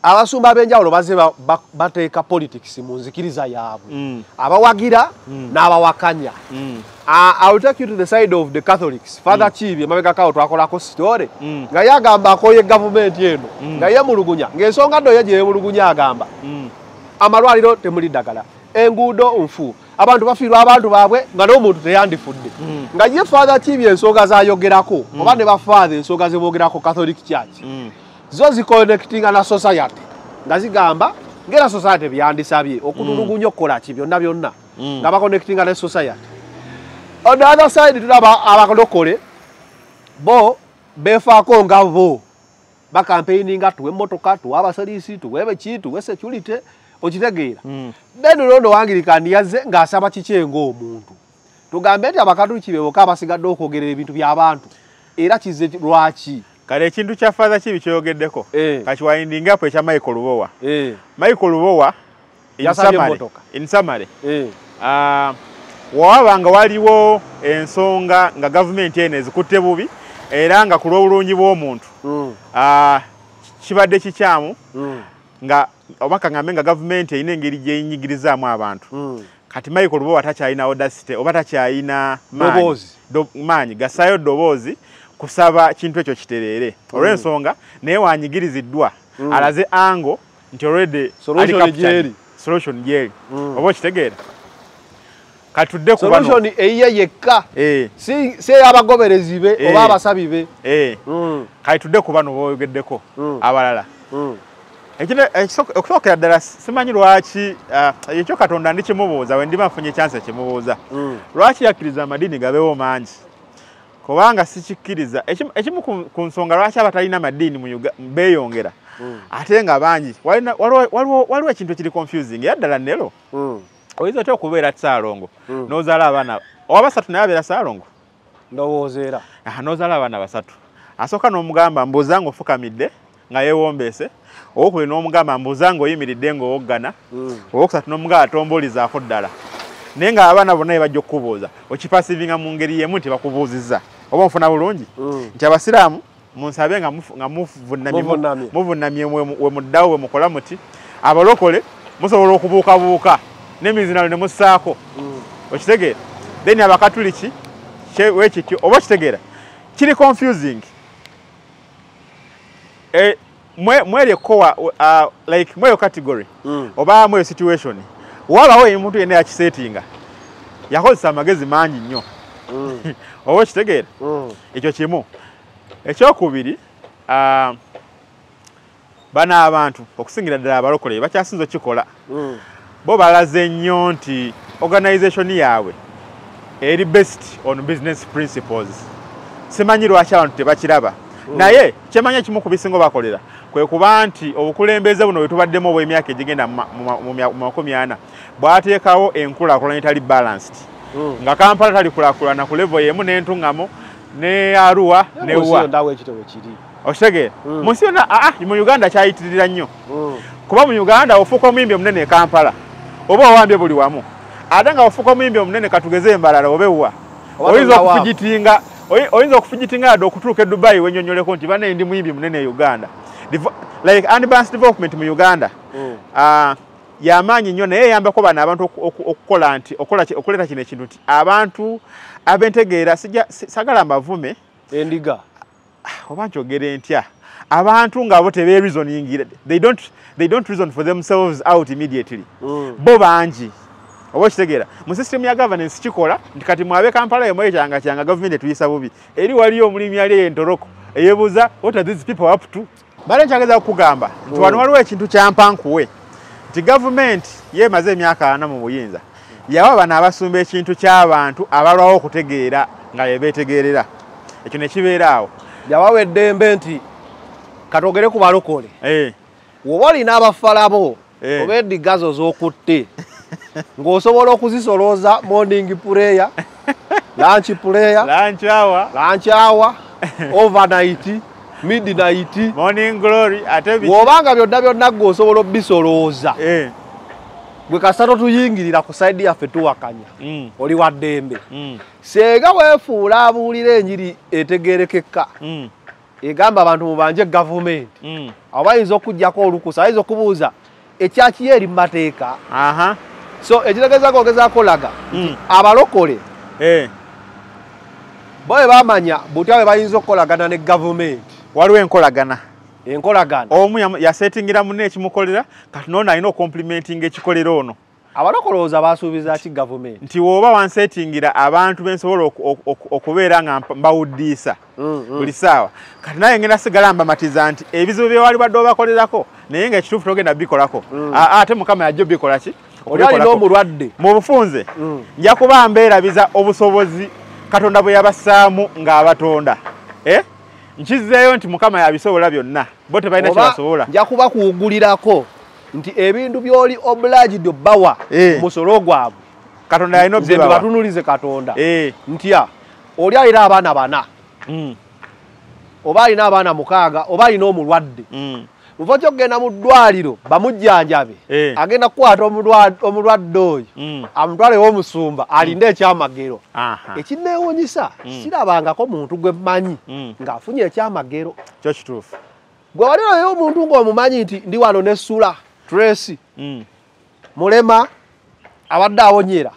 abasumba ab'enjawulo bazze ba- ba- bateeka politics mu nzikiriza yaabwe Mm. abawagira n'abawakanya Mm. Uh, I will take you to the side of the Catholics. Father Chibi, emabega kawo twakolako. Mm. Nga ye agamba akoye gavumenti eno. Nga ye mululugunya. Ng'ensonga nno ye gye yemulugunya agamba. Mm. Amalwaliro temuli ddagala. Enguudo nfu. Abantu bafiirwa abantu baabwe nga n'omuntu teyandifudde. Nga ye Father Chibi ensonga z'ayogerako oba ne bafaather ensonga ze boogerako Catholic Church. Mm. Zo ziconnectinga na society. Nga zigamba ng'era society byandisabye okutulugunya okukola ki byonna byonna. Nga baconnectinga ne society. on the other side tulaba abalokole bo befaako nga bo bakampeininga tuwe emmotoka tuwe abaserisi tuwe beki tuwe security okitegeera. Mm. then londo wangirikani yazze ng'asaba kiki ng'omuntu tugambe nti abakatuliki be boka abasigadde okwogerera ebintu by'abantu era kize lwaki? Kale ekintu kya fatha kibi kyoyogeddeko Eh. kakiwayindingapo ekya michael lubowa. Eh, michael lubowa in Yasabye summary- emmotoka. in summary eh, Ah, wawaba nga waliwo ensonga nga gavumenti eno ezikutte bubi era nga ku lw'obulungi bw'omuntu mm, ah, kibadde kikyamu. Mm, nga oba kaŋŋambe nga gavumenti erina engeri gyeyinyigirizaamu abantu. Mm. kati michael oba takyalina audacity oba takyalina maanyi- gassayo ddoboozi kusaba kintu ekyo kitereere olw'ensonga naye wanyigiriziddwa. Alaze ango nti olredi Solution gyeri. oba okitegeera? Katudde ku solution eyiye yekka. Eh, si ey'abagoberezi be Eh. oba abasabi be. Eh, kati tudde ku bano boyogeddeko abalala okusookera ddala simanyi lwaki ah, ekyo katonda ndikimubuuza we ndima nfunye chance ekimubuuza. Mm. lwaki yakkiriza amadiini gabeewo mangi? Kubanga sikikkiriza Ekimu- ku- nsonga lwaki abatalina Uga- beeyongera? Ate nga bangi waliwo ekintu ekiri confusing era ddala nero Mm. oyinza otya okubeera saalongo? N'ozaala abaana owa basatu naye abeera saalongo? Ndowooza era. Aha, n'ozaala abaana basatu. Asooka n'omugamba mbuuza ng'ofukamidde nga yeewombeese owokubiri n'omugamba mbuuza ng'oyimiridde ng'owoggana owokusatu n'omugamba tombuulizaako ddala. Naye nga abaana bonna bye bajja okukubuuza okipasivinga mu ngeri yemu nti bakubuuzizza oba nfuna bulungi? Nti abasiraamu munsabe nga mufu- nga muvunnamye mu- Muvunnamye. muvunnamye mwe- we muddawo we mukola muti abalokole musobola okubuukabuuka n'emizinalo ne mussaako. Okitegeera? Then abakatuliki wekityo oba okitegeera? Kiri confusing. Eh, mwe- mweri ekowa uh, like mweyo category oba mweyo situation. Wabawo omuntu yenna yakiseetinga yakozesa amagezi mangi nnyo. Oba okitegeera? Ekyo kimu. Ekyokubiri ah, bano abantu okusingira ddala abalokole bakyasinza okukikola. Bo balaze nnyo nti organization yaabwe eri based on business principles. Simanyi lwaki abantu tebakiraba. Naye kyemanyi ekimu ku bisinga bakolera kwe kuba nti obukulembeze buno bwe tubaddemu obw'emyaka egigenda mu makumi ana bwateekawo enkulaakulana etali balanced. Nga kampala talikulaakulana ku levo yemu n'entuŋŋamo ne aruwa ne wa. ndawo ekitabo kiri. Okitegeera mu nsi yonna aa mu uganda kyayitirira nnyo. Kuba mu uganda ofuuka omuyimbi omunene e kampala oba owambye buli wamu ate nga ofuuka omuyimbi omunene katugeze embalala Oba oyinza tonawamu. okufugitinga oyi- oyinza okufugitinga yadde okutuuka e dubayi wenyonyoleko nti bane ndi muyimbi munene e uganda like unbalanced development mu uganda ah, yamaanyi nnyo naye eyambako bano abantu oku- oku- okukola nti okuleeta kino ekintu nti abantu abentegeera sagala mbavume. Endiga. Oba nkyogere ntya? Abantu ngabo tebereasoningira they don't, they don't reason for themselves out immediately. Bo bangi. Oba okitegeera? Mu system ya governance kikola nti kati mwabe kampala yemu ekyanga kyanga gavumenti etuyisa bubi. Eri waliyo omulimi ali entoloko eyebuuza what are these people up to bale nkyageza okugamba nti wano waliwo ekintu kyampankuwe nti gavumenti yeemaze emyaka ana mu buyinza. Yawa bano abasumba ekintu ky'abantu abalwawo okutegeera nga bebeetegeerera ekyo ne kibeera awo. Yawawa eddembe nti katogere ku balokole. Eh, woba olina abafalabo Eh. oba endiga zo z'okutte ng'osobola okuzisolooza morning prayer lunch hour. lunch hour overnight midnight. Morning glory ate bw'obanga byonna byonna gweosobola obisolooza Eh, gwe kasita totuyingirira ku saidi yaffe tuwakanya mm, oli wa ddembe. Mm, senga weefuula abuulira enjiri etegerekeka mm, egamba abantu mubanje gavumenti. Abo bayinza okugjako olukusa bayinza okubuuza ekyakiyo eri mu mateeka? So ekitegeezako ogezaako laga abalokole Eh, bo bwe bamanya butya bwe bayinza okukolagana ne gavumenti waliwo enkolagana. Enkolagana. Omu yasetingira munne ekimukolera kati noono alina okomplimentinga ekikolera ono. Abalokole oza basuubiza ki gavumenti? Nti woba wansetingira abantu bensobola oku- oku- oku- okubeera nga mbawuddiisa. Buli ssaawa kati naye ngenda sigala mbamatiza nti ebizibu byewali badde obakolerako naye nga ekituufu togenda bikolako A- ate mukama yajja obikola ki? Oli alina Okubikolako. omulwadde. Mu bufunze Mm. nja kuba mbeerabiza obusobozi katonda bwe yabassaamu ng'abatonda Nkizizeeyo nti mukama yabisobola byonna bo tebalina kyebasobola. nja kuba kuwugulirako nti ebintu by'oli obulagidi obbawa Eh. musolo gwabwe. Katonda yalina batunulize katonda. Eh, ntya oli alina abaana bana? Mm, oba alina abaana mukaaga oba alina omulwadde? Mm, muva kyokgenda mu ddwaliro bamujjanjabe. Eh. agenda kukwata omulwa- omulwadde oyo. Mm. amutwalewo omusumba alinde ekyamagero. Aha. ekinneewunyisa sirabangako muntu gwe mmanyi Mm. ng'afunye ekyamagero. Kyo kituufu. Gwe walirayo omuntu ng'omumanyi nti ndi wano nessula tracy Mm, mulema abadde awonyera.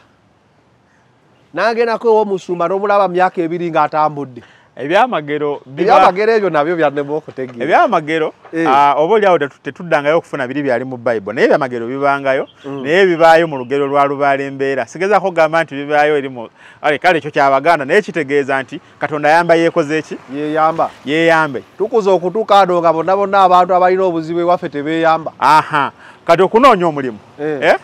Nagendako ewomusumba n'omulaba myaka ebiri ng'atambudde ebyamagero ebyamagero ebyo nabyo byannema okutegeera. Ebyamagero Eh. ah, oba oliawo tetu- tetuddangayo okufuna biri byali mu bayibuli naye ebyamagero bibangayo naye bibaayo mu lugero lwa lubaala embeera sigezaako okugamba nti bibaayo eri mu ale kale ekyo kyabaganda naye kitegeeza nti katonda ayamba yeekoze eki yeyamba yeeyambe. Tukuza okutukaano nga bonna bonna abantu abalina obuzibu ewaffe tebeeyamba. Aha. Kati okunoonya omulimu eh? Eh.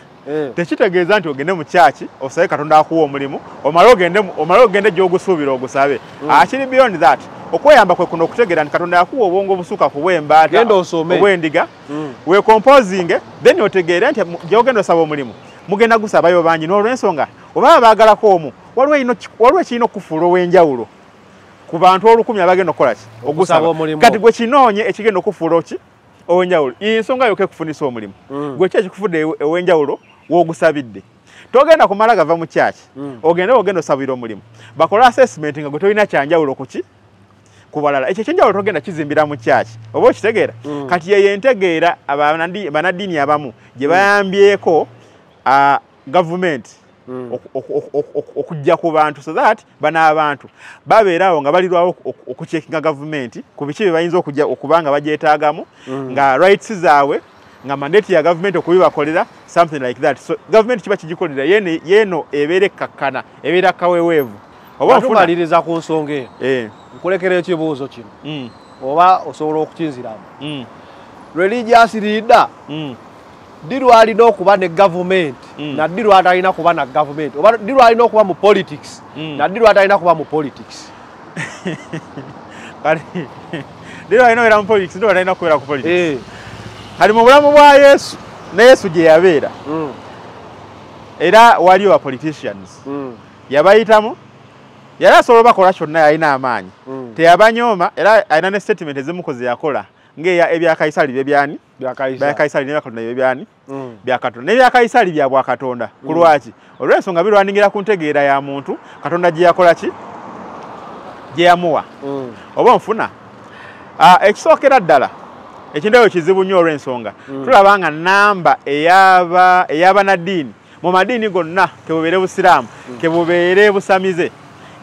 Tekitegeeza nti ogende mu kyaki osabe katonda akuwa omulimu omale ogende gy'ogusuubira ogusabe. Akiri beyond that. Okweyamba kwe kuno okutegeera nti katonda yakuwa obwongo obusuuka ku bw'embaata obw'endiga Mm. wekompozinge then otegeere nti gy'ogenda osaba omulimu mugenda gusabayo bangi. N'olwensonga oba baagalako omu waliwo ekirina okufuula ow'enjawulo? Ku bantu olukumi abagenda okukola ki? Okusaba ogusaba. kati gwe kinoonye ekigenda okufuula ki? Ow'enjawulo. Ensonga yoka ekufunisa omulimu. Gwe ki ekikufudde ow'enjawulo w'ogusabidde togenda kumala gava mu kyaki ogende ogenda osabira omulimu bakole assessment nga gwe tolina kyanjawulo kuki ku balala ekyo ekyenjawulo togenda kizimbira mu kyaki oba okitegeera kati yeyo entegeera banaddiini abamu gye bayambyeko ah, gavumenti oku- oku- oku- oku- oku- okujja ku bantu so that bano abantu babeerawo nga balirwawo oku- okucekinga gavumenti ku biki bye bayinza okuba nga bagyetaagamu nga rights zaabwe nga mandate ya gavumenti okubibakolera something like that. So gavumenti kiba kigikolera yeeno ebeera ekkakkana ebeera kaweweevu. Oba ofuna batumaliriza ku nsonga eyo Eh, nkulekera ekibuuzo kino? Mm, oba osobola okukinziramu? Mm, religious leader mm. ddi lwalina okuba ne gavumenti Mm. na ddi lwatalina kuba na gavumenti oba ddi lwalina okuba mu politics Mm. na ddi lwatalina kuba mu politics. Kale lero alina obeera mu politics ndo alina kubeera ku politics. Eh, kali mu bulamu bwa yesu ne yesu gye yabeera mm, era waliwo ba politicians. Mm, yabayitamu yali asobola bakola kyonna yalina amaanyi. Mm. teyabanyooma era alina ne statement ezimuko ze yakola ngaeya ebya kaisali byebyani bya byakaisa kaisali nebyakatonda byebyani Mm, bya katonda nebya kaisali bya bwakatonda ku lwaki? Olw'ensonga birwanirira ku ntegeera ya muntu katonda gye yakola ki? Gye yamuwa. Oba nfuna Ah, ekisookera ddala ekintu ekyo kizibu nnyo olw'ensonga. Tulaba nga namba ey'aba- ey'abanaddiini mu madiini gonna kebubeere busiraamu kebubeere busamize.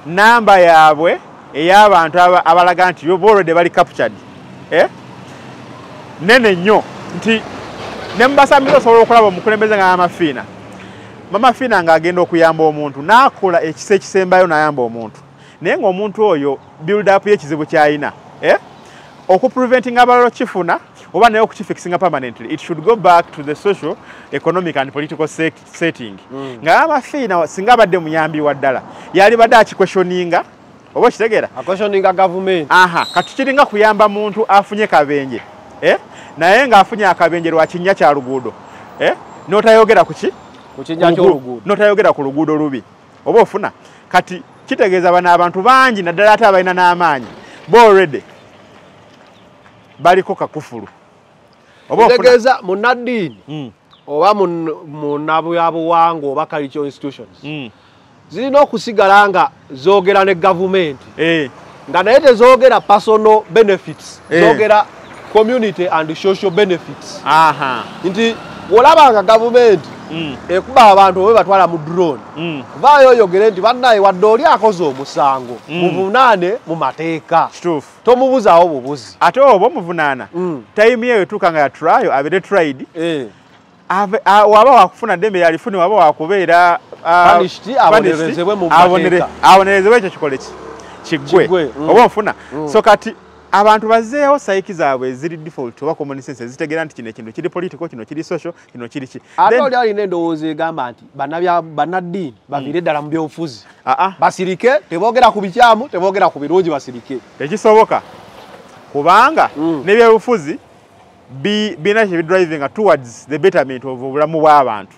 Namba yaabwe ey'abantu aba- abalaga nti bo already bali captured eh? nene nnyo nti ne mubasamize osobola okulaba omukulembeze nga mamafiina. Mamafiina ng'agenda okuyamba omuntu n'akola ekisa ekisembayo n'ayamba omuntu. Naye ng'omuntu oyo build up y'ekizibu ky'alina eh? Okupreventinga abalala kifuna oba naye okukifixinga permanently. It should go back to the social economic and political set, setting. Nga amafiina singa abadde muyambi wa ddala yali badde akikwestioninga oba okitegeera? Akwestioninga gavumenti. Aha kati kiringa kuyamba muntu afunye kabenje eh? naye ng'afunye akabenje lwa kinnya kya luguudo eh? n'otayogera ku ki? N'otayogera ku luguudo lubi oba ofuna? Kati kitegeeza bano abantu bangi naddala ate abalina n'amaanyi bo already baliko kakufulu. Oba ofuna kitegeeza munnaddiini Mm, oba munabyabuwangwa oba cultural institutions mm, zirina okusigala nga zoogera ne gavumenti. Eh, nga naye tezoogera personal benefits Eh. zoogera community and social benefits. Aha. Nti bw'olaba nga gavumenti ekuba abantu obe batwala mu drone mm, vaayo oyogere nti bannaye wadde oli akoze omusango Mm. muvunaane mu mateeka. Kituufu. Tomubuzaawo bubuzi. Ate oba omuvunaana Mm. tayimu yeyo etuuka nga ya trial abeere Eh, a- waba wakufuna ddembe yalifune waba wakubeera abonerezebwe ekyo kikole ki? Kiggwe mm. oba nfuna so kati abantu bazzeewo sayiki zaabwe eziri default oba common sense ezitegeera nti kino ekintu kiri political kino kiri social kino kiri ki? Ate oli alina endowooza egamba nti bannabya- bannaddiini baviire ddala mu byobufuzi. Ah, ah, basirike teboogera ku bikyamu teboogera ku birungi basirike. Tekisoboka. Kubanga Mm. n'ebyobufuzi bi- birina kye bidrivinga towards the betterment of obulamu bw'abantu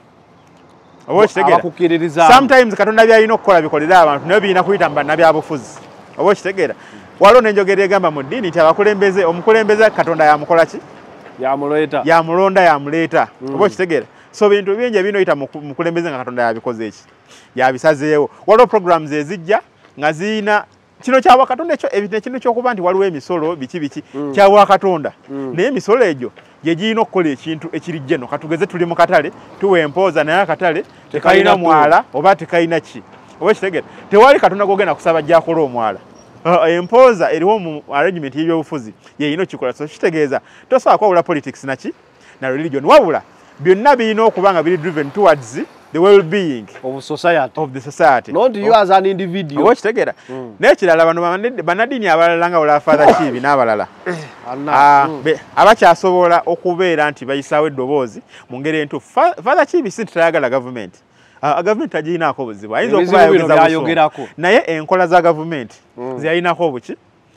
oba okitegeera? Sometimes katonda byalina okukola bikolere abantu naye birina kuyita mu bannabyabufuzi. Oba okitegeera waliwo n'enjogera egamba mu ddiini nti abakulembeze omukulembeze katonda yamukola ki? Yamuleeta. Yamulonda yamuleeta. Oba okitegeera? So bintu bingi ebirina oyita mu ku- mukulembeze nga katonda yabikoze eki? Yabisazeewo. Waliwo programs ezijja nga ziyina kino kyawa katonda ekyo ebi- ekintu kyokuba nti waliwo emisolo biki biki? Kyawa katonda naye emisolo egyo gye girina okukola ekintu ekiri jeno katugeze tuli mu katale tuwa empooza naye akatale tekalina mwala oba tekalina ki? Oba kitegeera tewali katonda gogenda kusaba gyakola omwala empooza eriwo mu arrangement y'ebyobufuzi. Yeyina okikola so kitegeeza. Tosobola kwawula politics naki? Na religion. Wabula byonna birina okuba nga biri driven towards the well being of society. of the society. Not you as an individual. Oba okitegeera naye ekirala bano bannaddiini abalala nga olaba father kiibi n'abalala. Anna, Ah, mm. be- abakyasobola okubeera nti bayisaawo eddoboozi mu ngeri entuufu. Fa- father kiibi si titayagala gavumenti gavumenti tagirinaako buzibu ayinza Ebizibu okuba bino ayogeza buso. byayogerako. naye enkola za gavumenti ziyalinako obuki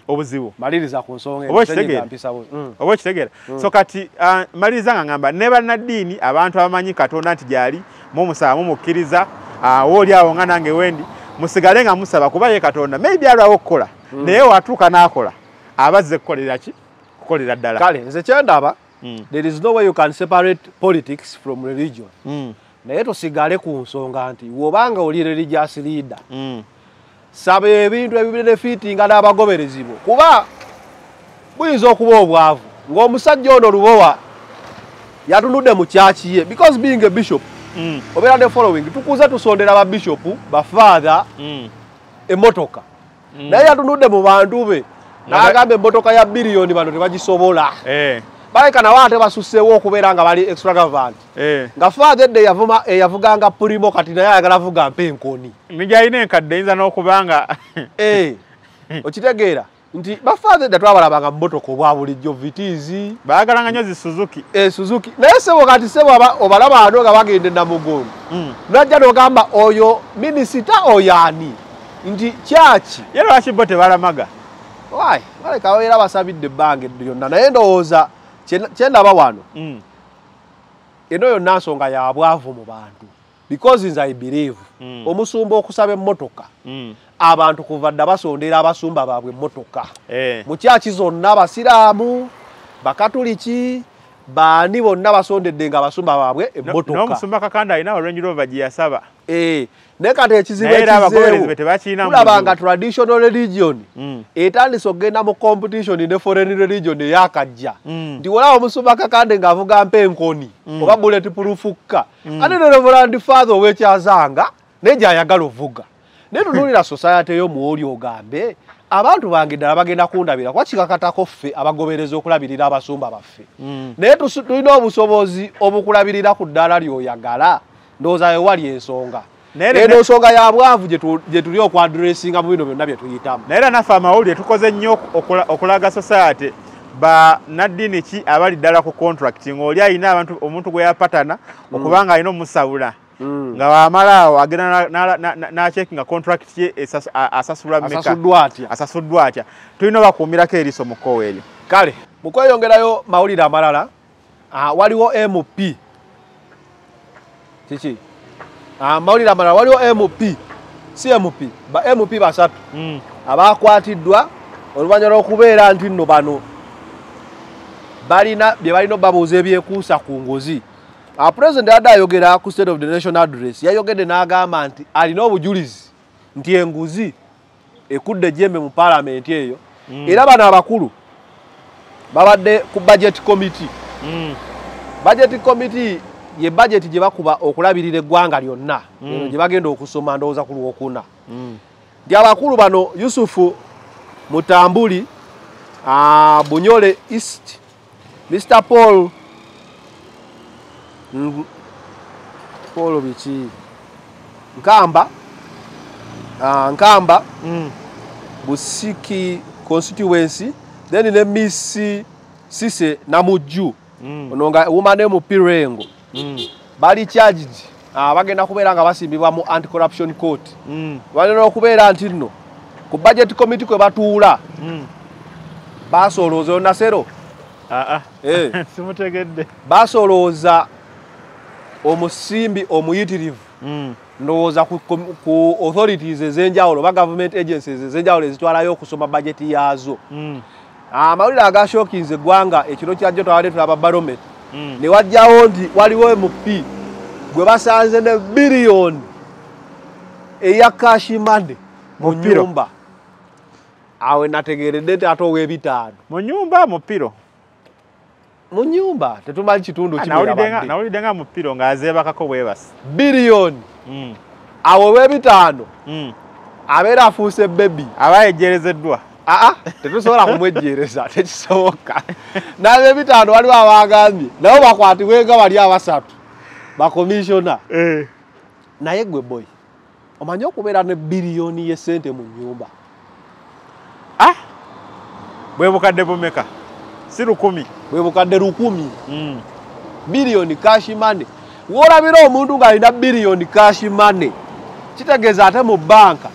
obuzibu. Maliriza ku nsonga Oba okitegeera? Mm. oba okitegeera so kati ah, maliriza nga ngamba ne bannaddiini abantu abamanyi katonda nti gyali mumusaba mumukkiriza awo oli awo nga nange wendi musigale nga musaba kuba ye katonda. Maybe alwawo okukola naye watuuka n'akola. Abazze kukolera ki? Kukolera ddala. Kale nze kyendaba there is no way you can separate politics from religion. Mm, naye tusigale ku nsonga nti wobanga oli religious leader mm, saba ebintu ebibenefitinga n'abagoberezibwa kuba buyinza okuba obwavu ng'omusajja ono lubowa yatunudde mu kyaki ye because being a bishop mm, obeera ne following tukuze tusondera babishopu bafaatha mm, emmotoka. Naye yatunudde mu bantu be n'agamba emmotoka ya biliyoni bano tebagisobola eh, baleka nawo ate basusseewo okubeera nga bali extravagant eh. nga faatha eyavuma- eyavuganga pulimo kati naye ayagala avuga mpa enkoni. Nigyalina enkadde eyinza n'okubanga Eh, okitegeera nti bafaatha edda twabalabanga mu motoka obwa bulijjo vitiizi baagalanga nnyo zi suzuki. e suzuki. Naye sebo kati sebo aba- obalaba ano nga bagenda e namugongo? Mm. najja nogamba oyo minisita oyo ani? Nti kyaki? Ye lwaki bo tebalamaga? Baleka babeera basabidde ebbanga lyonna. Naye ndowooza kyendaba wano. Mm, eno yonna nsonga ya bwavu mu bantu. Because nze i believe Mm. omusumba okusaba emmotoka mm, abantu kuva dda basondera abasumba baabwe emmotoka. Eh. mu kyaki zonna abasiraamu bakatuliki baani bonna basondedde nga abasumba baabwe emmotoka. n'omusumba kakanda alina rover gye yasaba naye kati ekizibu Naye era abagoberezi be ekizeewo tebakiina mu tulaba buzibu. nga traditional religion Mm. etandise okgenda mu competition ne foreign religion eyakajja. Mm. nti wolawo omusumba kakande ng'avuga mpa enkoni oba bullet proof kka ate ne reverand father ow'ekyazanga naye gy'ayagala ovuga. Naye tunulira society ey'omuwoli ogambe abantu bange ddala bagenda kundabira kuba kikakatako ffe abagobereza okulabirira abasumba baffe. Naye tulina obusobozi obukulabirira ku ddaala ly'oyagala ndowooza wewali ensonga eno nsonga ya bwavu gye tu- gye tuli okwadressinga mu bino byonna bye tuyitamu. Naye era naffe amawulire tukoze nnyo okula- okulaga society banaddiini ki abali ddala ku contract ng'oli alina abantu omuntu gwe yapatana okubanga alina omusawula. Nga wamala awo agenda na- na- na- n'acekinga contract ye asasuddwa atya? Tulina obakuumirako eriiso mu kkowa eryo kale mu kweyongerayo mawulire amalala ah, waliwo mp kiki Ah, mawulire amalala waliwo mp si mp ba mp basatu abakwatiddwa oluvannyuma lw'okubeera nti nno bano. Balina bye balina obabuuza ebyekuusa ku ngozi. Ah, pulezidenti adde ayogera ku state of the nation address yayogedde n'agamba nti alina obujulizi nti enguzi ekudde ejjembe mu paalamenti eyo. Era bano abakulu babadde ku budget committee. Budget committee ye budget gye bakuba okulabirira eggwanga lyonna eno gye bagenda okusoma ndowooza ku lwokuna. Nti abakulu bano yusufu mutambuli ah, bunyole east mr paul paul biki? Nkamba ah, nkamba busiki constituency then ne miss sise namujju. Ono nga woman mupirengo bali charged. Ah, bagenda kubeera nga basimbibwa mu anti corruption court balina okubeera nti nno ku budget committee kwe batuula. Basolooza onasero Eh. simutegedde. Basolooza omusimbi omuyitirivu. Ndowooza ku, authorities ez'enjawulo oba government agencies ez'enjawulo ezitwalayo okusoma bajeti yaazo. Amawulire agashokinze eggwanga ekiro kyajjo twabadde tulaba baromet ne wajjawo nti waliwo mp gwe basanze ne biliyoni eya kashimande mu nyumba. awe nategeredde nti ate ow'ebitaano. Mu nyumba mu piro mu nyumba tetumanyi kitundu Ah, kimera nawulidde nga- mu piro ng'azeebakako bwebasi biliyoni Mm, awo ow'ebitaano mm. abeera afuuse bebi aba yejjerezeddwa aa tetusobola kumwejjereza tekisoboka. N'ab'ebitaano waliwo abagambye nabo bakwatibwe nga bali abasatu bakomishona naye gwe boy omanyi okubeera ne biliyoni y'esente mu nyumba Ah! bwe bukadde bumeka? Si lukumi? Bwe bukadde lukumi? Mm. biliyoni kashi mane woolabira omuntu ng'alina biliyoni kashi mane kitegeeza ate mu banka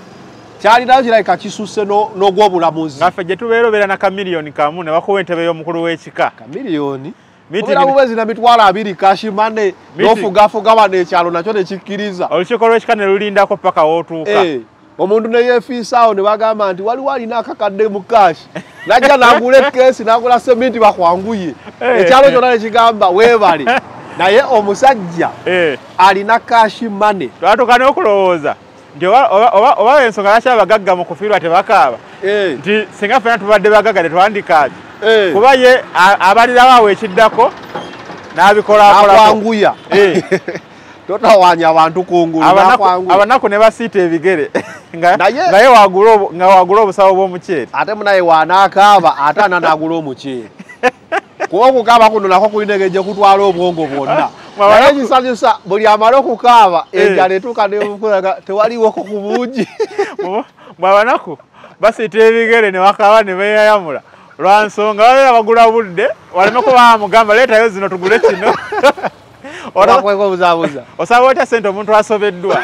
kyalinayo kirabika kisusse no- n'ogw'obulamuzi. Ngaffe gye tubeera obeera na kamiliyoni kamu ne bakuwa entebe y'omukulu w'ekika. Kamiliyoni obeera bubezi na mitwalo abiri kashimane n'ofugafuga bano ekyalo nakyo nekikkiriza olukiiko lw'ekika ne lulindako paka wootuuka Eh, omuntu neyefiisaawo ne bagamba nti waliwo alina akakadde mu kashi najja n'agula ekeesi n'agula seminti bakwanguye. Eh, ekyalo kyonna nekigamba weebale. Naye omusajja Eh, alina kashi mane twatuuka n'okulowooza nti oba- ensonga lwaki abagagga mu kufiirwa tebakaaba. Eh, nti singa ffena tubadde bagagga tetwandikaabye eh, kuba ye abalirawo awo ekiddako n'abikolakolako n'akwanguya. Eh. totawanya abantu kungulu Abanaku- ne basiita ebigere. Nga Naye- nga wagula obusawo bw'omuceere. Ate munaye wanaakaaba ate ana n'agula omuceere. Kuba okukaaba kuno nako kulina engeri gyekutwala obwongo bwonna naye ekisanyusa buli amala okukaaba Eh. enjala etuuka nemukulaga tewaliwoko ku bungi mwabanaku basiita ebigere ne bakaaba ne beeyayamula lwa nsonga babeera bagula budde waleme kuba mugamba leetayo zino tugule kino. Osaba otya sente omuntu asobeddwa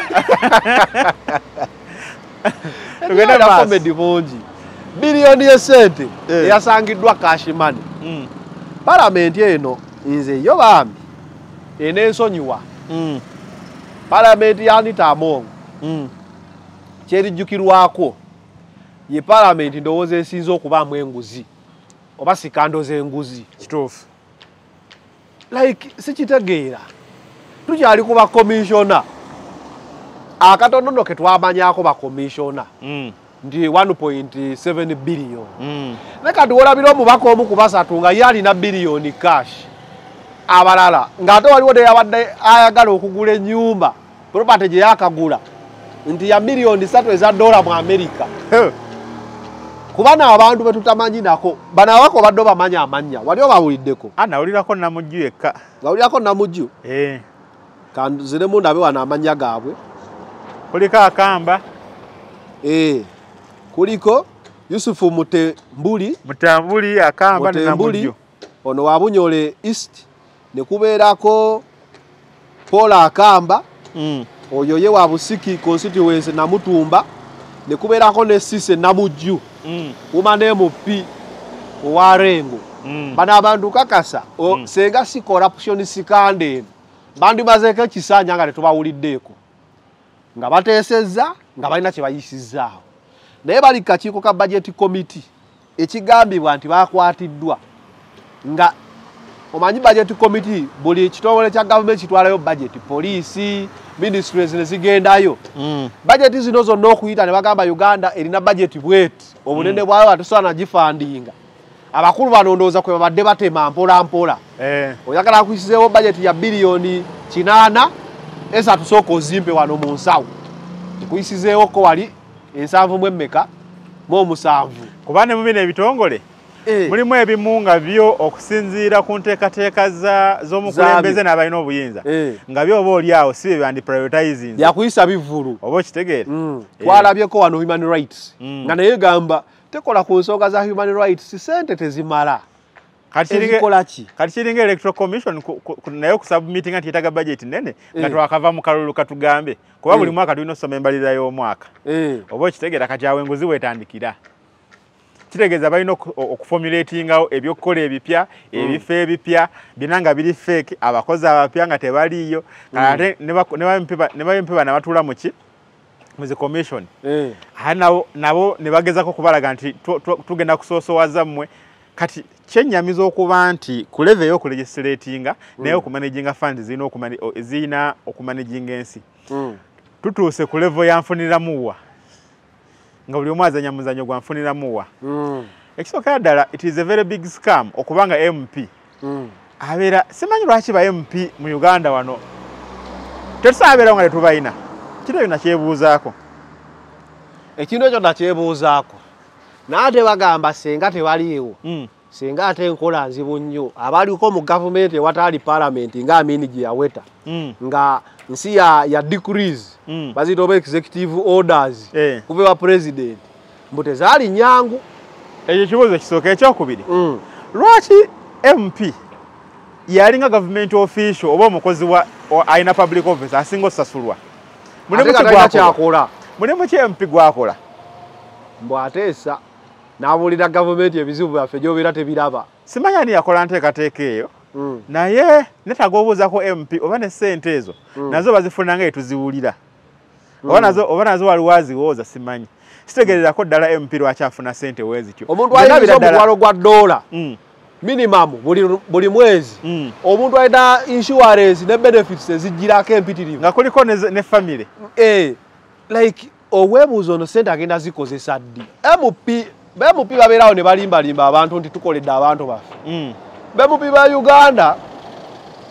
tugende era maaso. komedi bungi. Biliyoni yesente Eh. eyasangiddwa kashimani Mm, palamenti eno nze yo bambi enensonyiwa mm, palamenti ya anita amongo mm. kyerijjukirwako ye palamenti ndowooza esinze okubaamu enguzi oba sikando z'enguzi kituufu like sikitegeera tukyali ku bakomishona akatonono ke twamanyako bakomishona nti 1.7 biliyoni mm. ne kati wolabira omubaka omu ku basatu nga ye alina biliyoni cash abalala. Ng'ate waliwo teyabadde ayagala okugula ennyumba propate gye yakagula nti ya miliyoni satu eza dola mu amerika Huh. kuba na abantu betutamanyi nako bano abaka obadde obamanyi amannya wali obawuliddeko Ah, nawulirako namujju yekka. Ngawulirako namujju? Eh, kanziremu ndabe wano amannya gaabwe. Kuliko akamba. Eh, kuliko yusufu mutembuli. Mutambuli akamba mutembuli. Ono wabunyole east ne kubeerako paul akamba Mm, oyo ye wa busiki constituency namutumba. Ne kubeerako ne sise namujju mm, woman mp owa rengo mm. bano abantu kakasa senga si corruption sikande eno bandimazeeko ekisanja nga tetubawuliddeeko. Nga bateesezza nga balina kye bayisizaawo. Naye bali kakiiko ka budget committee ekigambibwa nti bakwatiddwa nga omanyi budget committee buli kitongole kya gavumenti kitwalayo budget poliisi ministries ne zigendayo. Mm. bajeti zino zonna okuyita ne bagamba uganda erina bajeti bweti obunene bwayo atusobola nagifandinga abakulu bano ndowooza kwe babadde batema mpola mpola. Eh, oyagala akuyisizeewo bajeti ya biliyoni kinaana esatu sooka ozimpe wano mu nsawo. Ekuyisizeewoko wali ensanvu mu emmeka mu omusanvu. Kuba ne mu bino ebitongole mulimu ebimu nga byo okusinziira ku nteekateeka za- z'omukulembeze n'abalina obuyinza Eh. nga byo oba oli awo si bye byandi prioritizing byakuyisa bivulu oba okitegeera Mm. Eh. twalabyeko wano human rights Mm. nga naye gamba tekola ku nsonga za human rights sente tezimala kati kiringa- electoral commission naye okusubmitinga nti yetaga budget nene nga Eh. twakava mu kalulu katugambe kuba Eh. buli mwaka tulina okusoma embalirira y'omwaka Eh. oba okitegeera kati awo enguzi wetandikira kitegeeza balina okufomulatingawo ebyokukola ebipya ebifo ebipya bina nga biri feeki abakozi abapya nga tebaliiyo. Ate ne bako- ne bampi ba- ne bampi bano abatuula mu ki? Muzi commission. Eh. nabo ne bagezako kubalaga nti tu- tu- tugenda kusoosowaza mmwe kati kyennyamiza okuba nti ku leve ey'okulegisiratinga naye okumanaginga fund zirina okumanaginga ensi. Mm. tutuuse ku levo yanfuniramuwa nga buli omu azanya muzanyo gwanfuniramuwa Mm. ekisookera ddala it is a very big scam okubanga mp Mm. abeera simanyi lwaki ba mp mu uganda wano? Tetusaabeerawo nga tetubalina kito byonna kyebuuzaako ekintu ekyo nakyebuuzaako. Naate bagamba senga tebaliiwo Mm, singa ate enkola nzibu nnyo. Abaliko mu gavumenti ewatali palamenti nga amini gye yaweta nga nsi ya, ya decrees. Mm. baziyita oba executive orders. Eh. kuva ewa president. Mbu tezaali nyangu. Ekyo kibuuzo kisooka ekyokubiri mm. lwaki mp yalinga government official oba omukozi wa alina public office asinga osasulwa? Mulimu ate ki nga talina gwakola? kyakola. Mulimu ki mp gwakola? Mbu ateesa n'abuulira gavumenti ebizibu byaffe gyobeera tebiraba. Simanyi ani yakola nteekateeka eyo. Naye netaga obuuzako mp oba ne sente ezo nazo bazifuna nga etuziwulira oba nazo oba nazo waliwo aziwooza simanyi. Sitegererako ddala mp lwaki afuna sente wezityo omuntu ayinza omutwalo gwa dola Mm, minimamu buli, mwezi. Mm. omuntu alina insurance ne benefits ezijjirako empitirivu. Nga kuliko ne, ne famire like oweebuuza ono sente agenda zikozesa ddi? Mp bmp babeerawo ne balimbalimba abantu nti tukoledde abantu baffe bmp ba uganda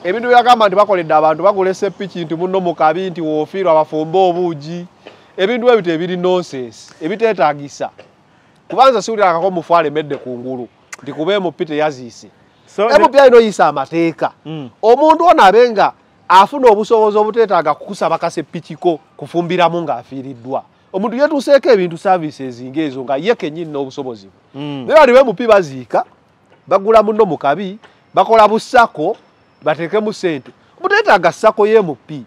ebintu byagamba nti bakoledde abantu bagula esepiki nti muno mukabi nti woofiirwa bafumbe obuugi. Ebintu ebyo ebiri nonsense ebiteetagisa. Kubanza siwulirangako mufu alemedde ku ngulu nti kuba mp teyaziise mp alina oyisa amateeka. Mm. omuntu ono abe nga afuna obusobozi obuteetaaga kukusaba kasepikiko kufumbiramu ng'afiiriddwa. Omuntu yetuuseeko ebintu services ng'ezo nga ye kennyini n'obusobozi bwe. Mm. naye bali bemupi baziika bagula muno mu kabi bakola busako bateekemu sente buteetaaga sako yemupi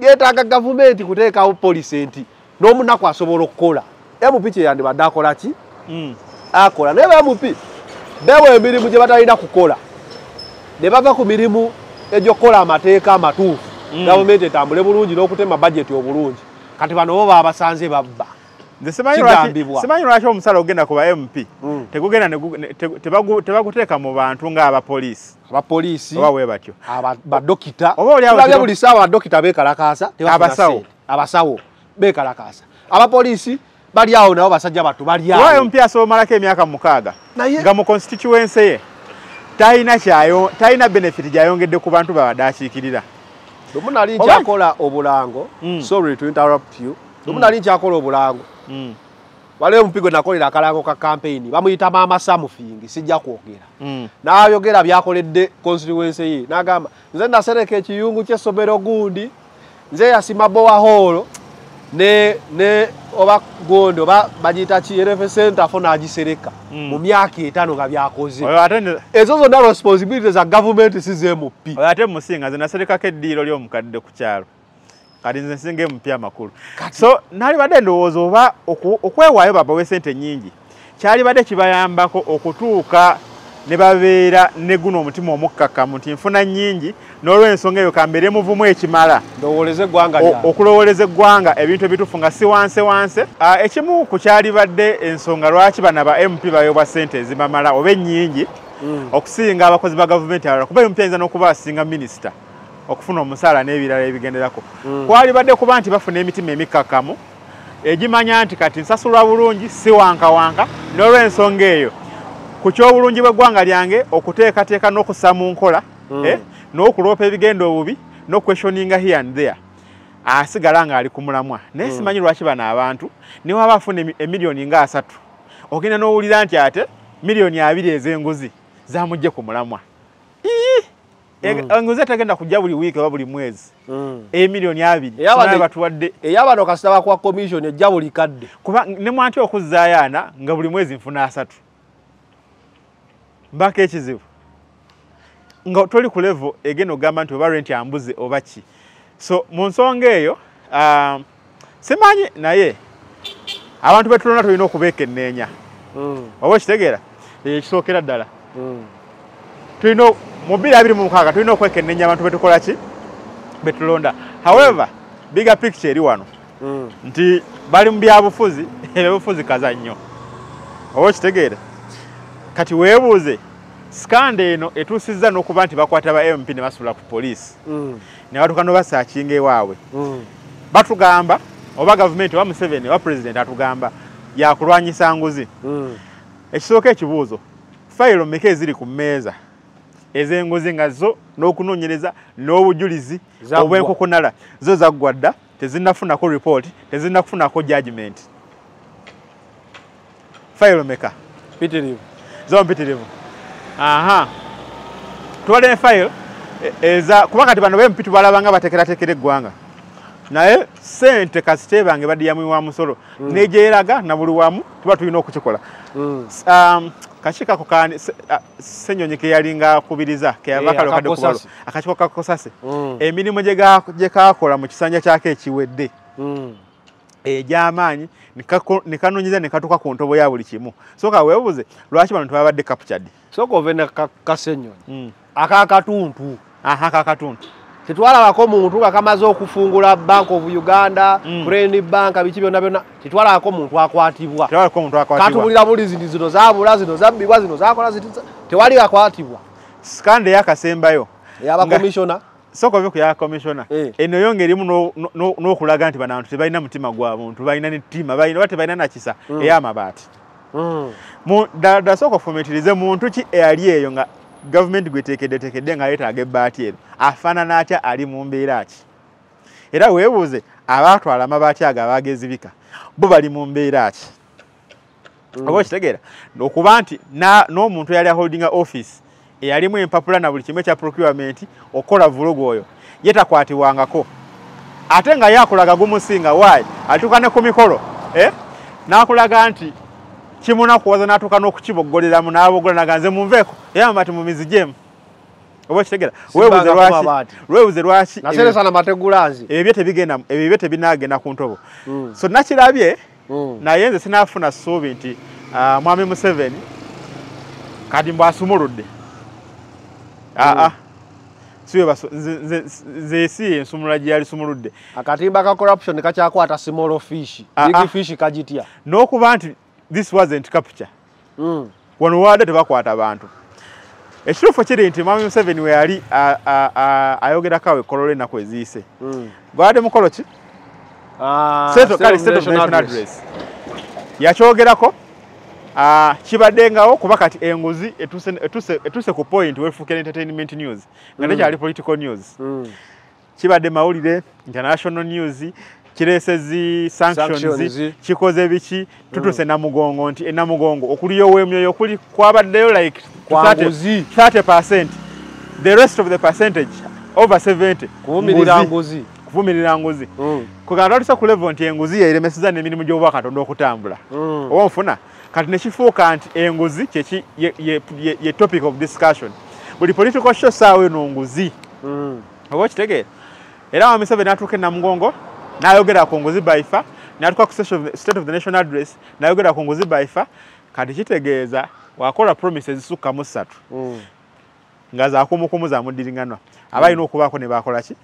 yeetaaga gavumenti kuteekawo polisenti n'omunaku asobola okukola. Emupi kyeyandibadde akola ki? Mm. akola. Naye bemupi bewa emirimu gye batalina kukola. Ne bava ku mirimu egyokukola amateeka amatuufu. Mm. gavumenti etambule bulungi n'okutema bajeti obulungi. Kati bano bo babasanze babba nze simanyi lwaki- omusala ogenda ku ba mp Mm. tegugenda tebaguteeka mu bantu ng'abapoliisi abapoliisi oba bwe batyo. Badokita Oba oli awo tulabye kiro- buli saawa badokita beekalakaasa Abasawo. abasawo beekalakaasa. Abapoliisi bali awo nabo basajja battu bali oba awo mp asobola omalako emyaka mukaaga nga mu constituency ye talina kyayo talina benefit gyayongedde ku bantu babadde akiikirira lumu nali Oba- nkyakola obulango. Mm. sorry to interrupt you. Lumu nali nkyakola obulango waliwo mupigo nakolera akalango ka campaign bamuyita maama samufingi sijja kwogera. Mm, n'ayogera byakoledde constituency ye n'agamba nze nasereka ekiyungu ky'essomero gundi nze yasima bowahoolo ne ne oba gondi oba bagiyita ki rf centafo n'agisereka Mm. mu myaka etaano nga byakoze. Oyo ate ne- ezo zonna responsibility za gavumenti si zemupi oyo ate musinga nze naserekako eddiiro ly'omukadde ku kyalo kati nze nsinga emupya amakulu. So naali badde ndowooza oba okwewaayo babawe sente nnyingi kyali badde kibayambako okutuuka ne babeera ne guno omutima omukkakkamu nti nfuna nnyingi n'olw'ensonga eyo kambeere muvumu ekimala. Ndowoleza eggwanga ebintu ebituufu nga si wanse wanse Ah, ekimu ku kyali badde ensonga lwaki bana ba mp bayobwa sente ezibamala oba ennyingi? Mm. okusinga abakozi ba gavumenti abalala kuba mp ayinza n'okuba asinga minisita okufuna omusaala n'ebirala ebigenderako. Kwali badde kuba nti bafuna emitima emikkakkamu egimanya nti kati nsasulwa bulungi si wankawanka n'olw'ensonga eyo. Ku kyobulungi bw'eggwanga lyange okuteekateeka n'okussa mu nkola eh, n'okuloopa ebigenda obubi n'okweshoninga here and there. Asigala ng'ali ku mulamwa. Naye simanyi lwaki bano abantu ne waba afuna emi- emiliyoni nga asatu. Ogenda n'owulira nti ate miliyoni abiri ez'enguzi zamugje ku mulamwa Ii! Eg- enguzi etagenda kujja buli wiiki oba buli mwezi. Mm. emiliyoni abiri. Eyabadde- batuwadde eyabano kasita bakwa commission ejja buli kadde. Kuba ne mwanti okuzzaayo ana nga buli mwezi nfuna asatu. Mbako ekizibu. Nga toli ku levo egenda okugamba nti oba renti ambuze oba ki. So mu nsonga eyo um, simanyi naye abantu betulonda tulina okubeekenneenya Mm. oba okitegeera? Ekisookera ddala. Mm. tulina mu bbiri abiri mu mukaaga tulina okwekenneenya abantu betukola ki? Betulonda however biga picture eri wano. Mm. nti bali mu byabufuzi ebyobufuzi kaza nnyo. Oba okitegeera kati weebuuze sikanda eno etuusizza n'okuba nti bakwata ba mp ne basula ku poliisi. Mm. ne batuuka n'obasaakinga ewaabwe. Mm. batugamba oba gavumenti oba museveni oba pulezidenti atugamba yakulwanyisa nguzi. Ekisooka ekibuuzo fayiro mmeka eziri ku mmeeza ez'enguzi nga zo n'okunoonyereza n'obujulizi obw'enkokonala zo zaggwa dda tezinnafunako ripooti tezinnakufunako judgment fayiro meka. Pitirivu zo mpitirivu. Aha. Tuwadde ne fayiro e- eza kuba kati bano bempi tubalaba nga batekeratekera eggwanga. Naye sente kasite bange baddiyamu wa musolo. Negyeraga na buli wamu tuba tulina okukikola. Mm. um, kakiiko ako senyonyi keyalinga akubiriza keyava Eh, kale okadde kubalo akakiiko kakosase Mm. emirimu gye kakola mu kisanja kyako ekiwedde. Mm. egy'amaanyi ne kanoonyeza ne katuuka ku ntobo ya buli kimu. Soka weebuuze lwaki bano tebabadde captured? Soka ove ne ka- kasenyonyi Mm. akakatuntu aha kakatuntu tetwalabako muntu nga kamaze okufungula bank of uganda Mm. friend bank biki byonna byonna tetwalabako muntu akwatibwa. Katubulira buli zindi zino zabula zino zabbibwa zino zakola tewali akwatibwa. Sikande eyakasembayo eyabakomishona soka ove ku ya commissiona Eh. eno yo ngerimu no- no- n'okulaga nti bano bantu tebalina mutima gwa muntu balina nettima oba tebalina nakisa ey'amabaati Mu- ddala sooka ofumitirize muntu ki eyali eyo nga gavumenti gweteekeddeteekedde nga yeetaaga ebbaati ero afaanana atya? Ali mu mbeera ki? Era weebuuze abaatwala amabaati ago abaagezibika bo bali mu mbeera ki? Oba okitegeera okuba nti n'omuntu eyali aholdinga office eyalimu empapula na buli kimu ekya procurement okola vulugu oyo ye takwatibwangako ate nga ye akulaga gumusinga waayi atuuka ne ku mikolo eh? n'akulaga nti kimunakuwaza n'atuuka n'okukiboggoleramu n'abogola naga nze munveeko eyamba ti mu mizijemu oba okitegeera Simbangako lwaki? ebyo tebigenda ebyo byo tebinaagenda ku ntobo. Mm. so nakirabye Mm. naye nze sinaafuna ssuubi nti ah, mwami museveni kati mbw asumuludde. Aa siwe baso- nze- nze- nze si ensumulula gye yali sumuludde. Akatimba ka corruption kakyakwata small fish. Ah, big ah. fish kagitya. N'okuba nti this wasn't capture. Mm. wano waadde tebakwata bantu. Ekituufu kiri nti mwami museveni we yali ayogerako awo ekkolo lw'ennaku eziyise gwadde mukolo ki? Ah, yakyogerako ah, kibaddengawo kuba kati enguzi etuuse ku point wefuukira entertainment news nga tekyali political news. Mm. kibadde mawulire international news kireesezi sanctions Sanctions. kikoze biki tutuse namugongo nti enamugongo okuliyo w'emyoyo okuli kwabaddeyo like Kwa nguzi. 30 percent the rest of the percentage over 70 kuvumirira nguzi. kuvumirira nguzi Mm. twatuse ku level nti enguzi yeremeseza n'emirimu gy'obwakatonda okutambula Mm. oba nfuna kati nekifuuka nti enguzi kyeki ye, ye, ye, ye topic of discussion buli political show saawa eno nguzi Mm. oba okitegeera era wa museveni n'atuuka e namugongo n'ayogera ku nguzi baifa n'atuuka ku state of the- national address n'ayogera ku nguzi baifa kati kitegeeza wakola promise ezisukka mu ssatu. Mm. nga zakumukumu zamuddiringanwa abalina okubaako ne bakola ki?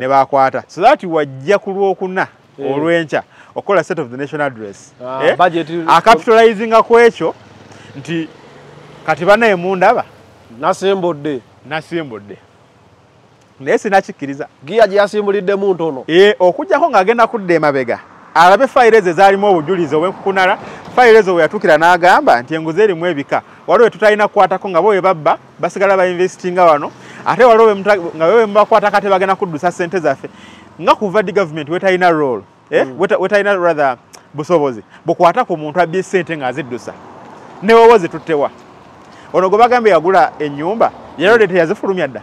Ne bakwata so that wajja ku lwokuna Eh. olwenkya okukola state of the national address Ah, Eh? ku ekyo nti kati banaye mundaba. Nasembodde. Nasimbudde naye sinakikkiriza. Giya gye yasimbuliddemu ntono okugjako ng'agenda kudda emabega alabe fayiro ezo ezaalimu obujulizi obwenkukunala fayiro ezo bwe yatuukira n'agamba nti enguzi erimu ebika. Waliwo we tutalina kukwatako nga bo we babba basigala bainvestinga wano ate waliwo we nga we mubakwata kate bagenda kuddusa ssente zaffe nga kuva di gavumenti wetalina role eh? weta- wetalina rather busobozi bukwata ku muntu abbye ssente ng'aziddusa. Newowo zituttewa ono gwe bagambye yagula ennyumba yalode teyazifulumya dda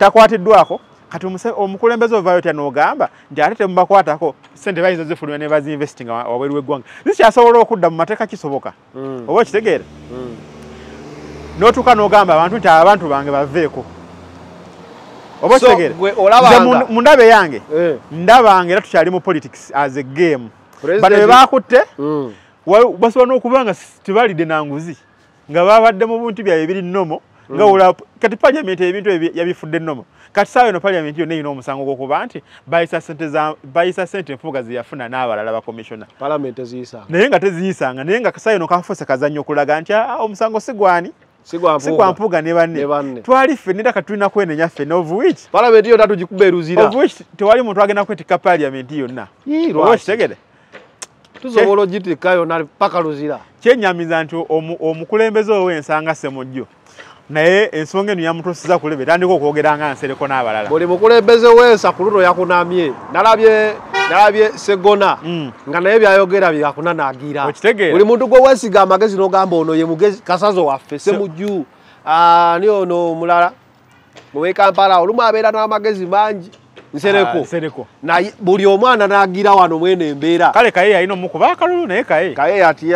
takwatiddwako kati omukulembeze ovaayo tya n'ogamba nti ate temubakwatako sente bayinza zifulumya ne bazinvestinga wa- wabweru w'eggwanga zikyasobola okudda mu mateeka kisoboka Mm. oba okitegeera Mm. n'otuuka n'ogamba abantu nti abantu bange baveeko oba okitegeera mu- mu ndabe yange Eh. ndabanga era tukyali mu politics as a game bano be bakutte Mm. basobola n'okuba nga tebalidde na nguzi nga babadde mu bintu byabwe biri nnomo nga wola kati paliamenti ebintu ebyo yabifudde nnomo kati saawa eno paliamenti yonna erina omusango gw'okuba nti bayisa sente enfuga zeyafuna n'abalala bakomishona naye nga teziyisanga naye nga saawa eno kafuuse kazannyo okulaga nti "Ah, omusango si gwani si gwa sigwampuga mpuga ne ne banne. Twali ffe nera katulina kwenenya ffenna which? Palamenti yonna tugikuba eruzira. Which tewali muntu agenda kwetikka paliamenti yonna. Oba kitegere. Tusobola ogitikka yonna paka luzira. Kyenyamiza nti omu- omukulembeze ow'ensanga ssemujjo naye ensonga eno yamutuusiza ku lebe etandika okwogera nga nsereko n'abalala. Buli mukulembeze w'ensa ku luno yakunamye nalabye nalabye segona Mm. nga naye byayogera byakunanaagira buli muntu gwe weesiga amagezi n'ogamba ono ye mugezi kasazo waffe semujju ani ono omulala? Owekampala olumu abeera n'amagezi mangi. Nsereko. Naye buli omwana n'agira wano mwene embeera. Kale kaye yalina omukuba akalulu naye kaye. Kaye kati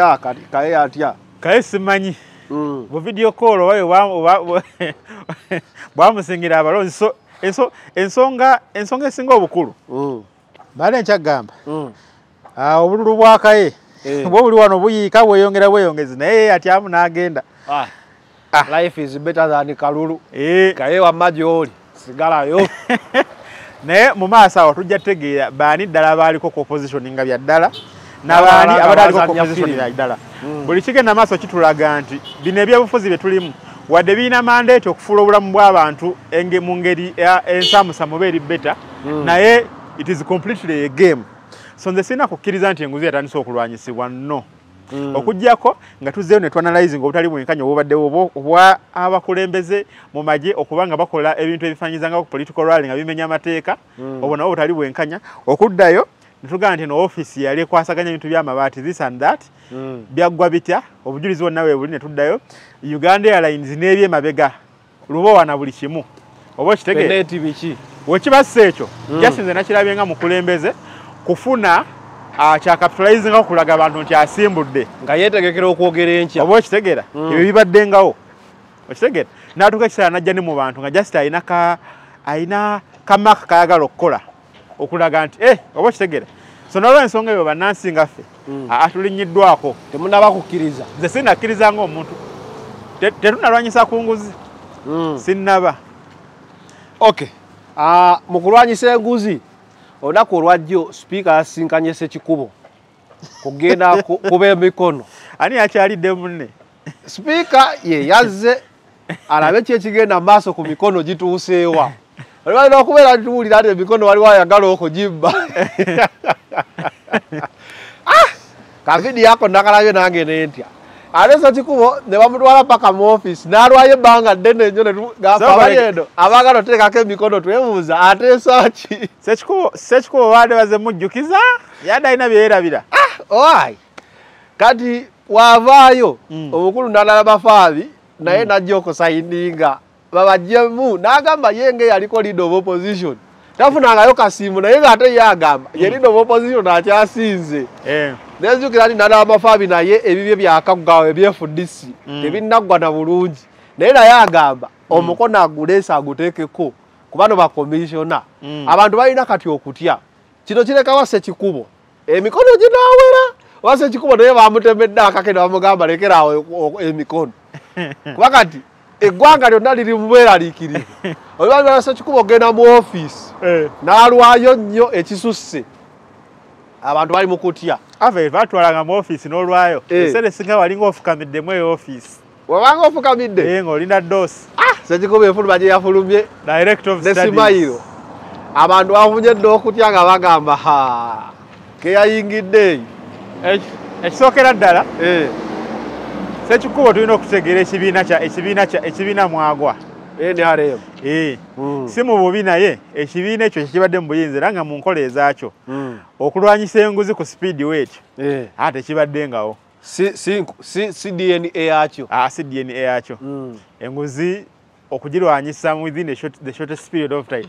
kaye yatya. Kaye simanyi. Bu video call oba bwa- bwa- bwamusingira abalonzi. So enso- ensonga ensonga esinga obukulu. Mm. baale nkyagamba. Mm. Ah, obululu bwakaye. Eh. bwe buli wano buyiika bweyongera bweyongezi. Naye atyamu n'agenda. Ah. Ah. life is better than kalulu. Eh, kaye wamma gyoli sigalayo. Naye mu maaso awo tujja tutegeera baani ddala abaaliko ku opposition nga bya ddala n'abaani opposition firimu. ya ddala. Buli kigenda maaso kitulaga nti bino ebyobufuzi bye tulimu wadde birina mandeeti okufuula obulamu bw'abantu mu ngeri ensaamusaamu oba eri beta naye it is completely a game. So nze sirina kukkiriza nti enguzi yatandise okulwanyisibwa no okugjako nga tuzzeyo ne tuanalyze nga obutali bwenkanya obubaddewo obwa abakulembeze mu magye okuba nga bakola ebintu ebifaanyizanga ku political rally nga bimenya amateeka obwo nabwo butali bwenkanya. Okuddayo ne tugamba nti no ofiisi yali ekwasaganya ebintu by'amabaati this and that. Byaggwa bitya? Obujulizi bwonna weebuli ne tuddayo. Uganda airlines n'ebyemabega lubowa na buli kimu. Oba biki? Wekibassa ekyo jasinze nakirabye nga mukulembeze kufuna ah, kyakapitalizinga okulaga abantu nti asimbudde. Nga yeetegekera okwogera enkya. Oba okitegeera ebyo bibaddengawo okitegeera natuuka ekiseera najja ne mu bantu nga just alina ka alina kamaka kayagala okukola okulaga nti eh oba okitegeera so nolwensonga eyo bannansi ngaffe aa tulinnyiddwako temunaba kukkiriza nze sinakkiriza ngaomuntu Te- tetunalwanyisa ku nguzi. Sinnaba. Okay Ah, mu kulwanyisa enguzi olunaku olwajjo sipiika yasinkanye sekikubo kugenda ku- kuba emikono. Ani yakyalidde munne? Sipiika ye yazze alabe ki ekigenda mu maaso ku mikono gituuseewa olbalina okubeera nituwulira nti emikono waliwo ayagala okugibba Ah! kavidi yako nakalabye nange nentya ate sekikubo ne bamutwala paka mu offisi n'alwayo ebbanga ddene nnyo So, abalyeno abaagala oteekako emikono twebuuza ateesa ki sekikubo baade baze mujjukiza yadde alina byeyerabira oai kati wavaayo Mm. omukulu nalaba faabi naye najja okusaininga babajjemu n'agamba ye nga yaliko leader of opposition. Tafunangayo kasiimu naye ng'ate ye agamba ye leader of opposition akyasinze. Eh, nenzukira nti nalaba mafaabi naye ebibye byakaggawo ebyefudisi Mm. tebinaggwa na bulungi. Naye naye agamba omukono aguleese aguteekeko kubano bakomisiona Mm. abantu balina kati okutya. Kino kirekawa sekikubo emikono ginaawera. Oba sekikubo naye bamutemedde akake ne bamugamba lekeraawo emikono. Kuba kati eggwanga lyonna liri mu bweraliikirivu olwalibala sekikubo ogenda mu ofiisi eh. n'alwayo nnyo ekisusse. Abantu bali mu kutya. Ave batwalanga mu ofiisi n'olwayo. Eh. eseera esinga walinga ofukamiddemu eyo ofiisi wabanga ofukamidde? Naye ng'olina doosi sekikubo efuluma gye yafulumye. Direct of ne studies. simayiro. Abantu bafunye dde okutya nga bagamba keyayingidde eyo. Eki- ekisookera ddala Eh, sekikubo tulina okutegeera ekibiina mwagwa. Nrm Eh, Mm. si mu bubi naye ekibiina ekyo kikibadde mu buyinza era nga mu nkola ezaakyo. Mm. okulwanyisa enguzi ku sipiidi weekyo Eh, ate tekibaddengawo si- si- si dna yakyo si dna yakyo Mm. enguzi okugirwanyisa within the short- the shortest period of time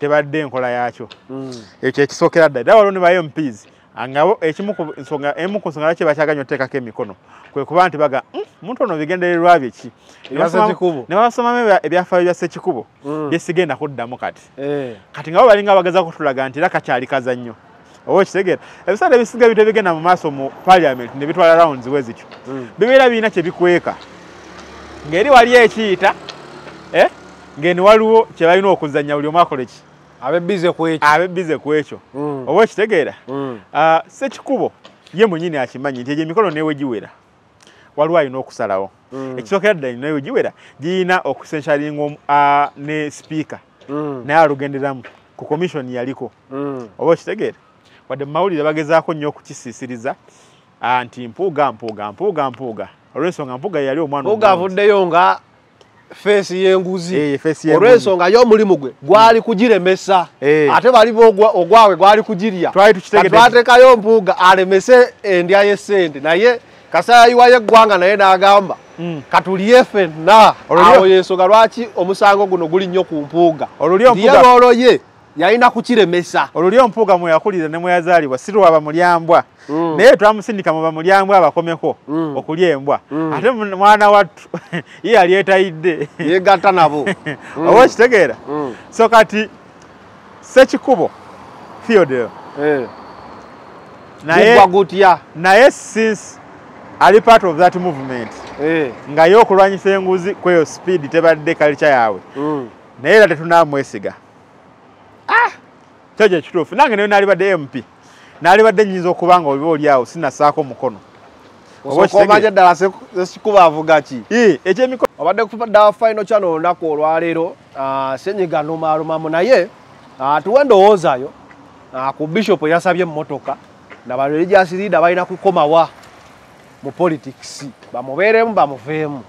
tebadde enkola yakyo ekyo ekisookera ddala era waliwo ne ba mps ngabo ekimu ku nsonga emu ku nsonga lwaki bakyaganya oteekako emikono? Kwe kuba nti baga "Mm, omuntu ono bigendererwa bye ki? Ssekikubo. ne basomamu ebya- ebyafaayo bya sekikubo Mm. bye sigenda kuddamu kati. Eh, kati nga bo balinga bagezaako kutulaga nti era kakyali kaza nnyo. Oba okitegeera? Ebisaala ebisinga bintu ebigenda mu maaso mu parliament ne bitwala rounds we zityo. Mm. bibeera birina kye bikweka. Ng'eri wali ekiyita eh, ng'eni waliwo kye balina okuzannya buli omu akole ki abebize ku ekyo. Abebize ku ekyo. Mm. oba okitegeera? Mm. Ah, sekikubo ye mwenyini akimanyi nti egyo emikono newe giwera. Waliwo alina okusalawo. Mm. ekisookera ddala newe giwera girina okusensalinga ah, ne sipiika naye alugenderamu ku komishoni yaliko. Oba okitegeera wadde mu mawulire bagezaako nnyo okukisiisiriza ah, nti mpuuga mpuuga mpuuga mpuuga. Olw'ensonga mpuuga yali omwana avuddeyo nga feesi y'enguzi. Eh, y'enguzi. olw'ensonga y'omulimu gwe gwali kugiremesa. Eh. ate baliba ogwa- ogwawe gwali kugirya. Tukitegedde- twateekayo mpuuga alemese endya y'essente. Naye kasayayiwayo eggwanga naye n'agamba Mm. katulye ffenna Olwo awo yensonga lwaki omusango guno guli nnyo ku mpuuga? Olwo yalina kukiremesa olwo lyo mpuuga mwe yakulira ne mwe yazaalibwa si lwa bamulyambwa Mm. naye twamusindika mu bamulyambwa abakomeko Mm. okulya embwa Mm. ate mwana wattu ye yali etayidde yegatta nabo oba okitegeera Mm. so kati sekikubo theodore Eh. naye since ali part of that movement Eh. nga ye okulwanyisa enguzi kweyo speed tebadde kalica yaabwe Mm. naye era tetunamwesiga kyo gye kituufu. Nange nayo naalibadde mp naalibadde nyinza okuba nga oba oli awo sinasaako mukono. Oba osooka okitegeera? omanye ddala sekikuba avuga ki? Ekyemikono obadde kudda final channel olunaku olwaleero senyiga lumalumamu naye tuwe endowoozayo ku bishop eyasabye emmotoka na ba religious leader balina kukomawa mu politics. Bamubeeremu bamuveemu.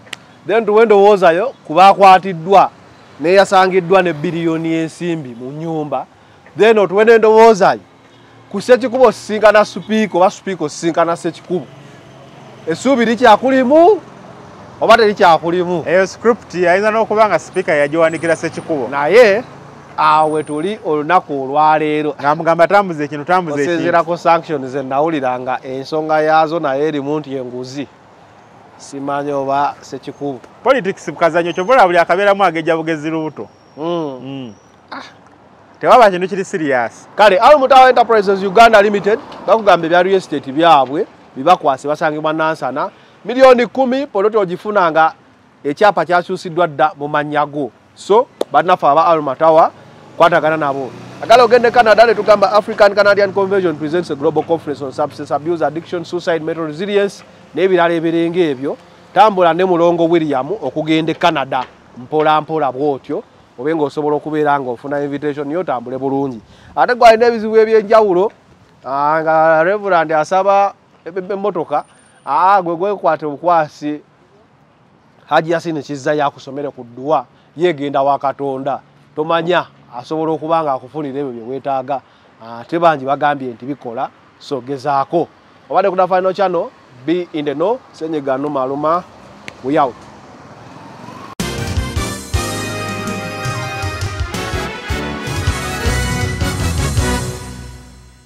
Then tuwe endowoozayo ku bakwatiddwa neyasangiddwa ne biliyoni y'ensimbi mu nyumba then otuwe n'endowoozayo ku sekikubo osisinkana supiika oba supiika osisinkana sekikubo essuubi likyakulimu oba terikyakulimu eyo script ayinza n'okuba nga sipiika yagiwanikira sekikubo naye awe tuli olunaku olwaleero. Ng'amugamba tambuza ekintu tambuza osinzirako sanctions ennawulira nga ensonga yaazo naye erimu nti enguzi. Simanyi oba sekikubo politics kukazanyo kyobola buli akabeeramu ageja bugezi lubuto. Mm. Mm. Tewaba kintu kiri serious. Kale almutawa enterprises uganda limited bakugamba ebya real estate byabwe bibakwase basangibwa nansana miliyoni kumi poloti ogifuna nga ekyapa kyakyusiddwa dda mu manyago. So bannaffe aba almatawa kwatagana nabo. Agala ogende canada netugamba african canadian convention presents a global conference on substance abuse addiction suicide mental resilience n'ebirala ebirenga ebyo. Tambula ne mulongo william okugenda e canada mpola mpola bwotyo obe ngaosobola okubeera nga ofuna invitation yo otambule bulungi. Ate gwalina ebizibu ebyenjawulo nga reverand asaba emmotoka gwe gwekwate obukwasi haji yasini kizza yakusomere ku dduwa yegenda wa katonda. Tomanya asobola okuba nga akufunira ebyo byeweetaaga ate bangi bagambye nti bikola so gezaako obadde kuda final channel be in the no senyiga numaluma we out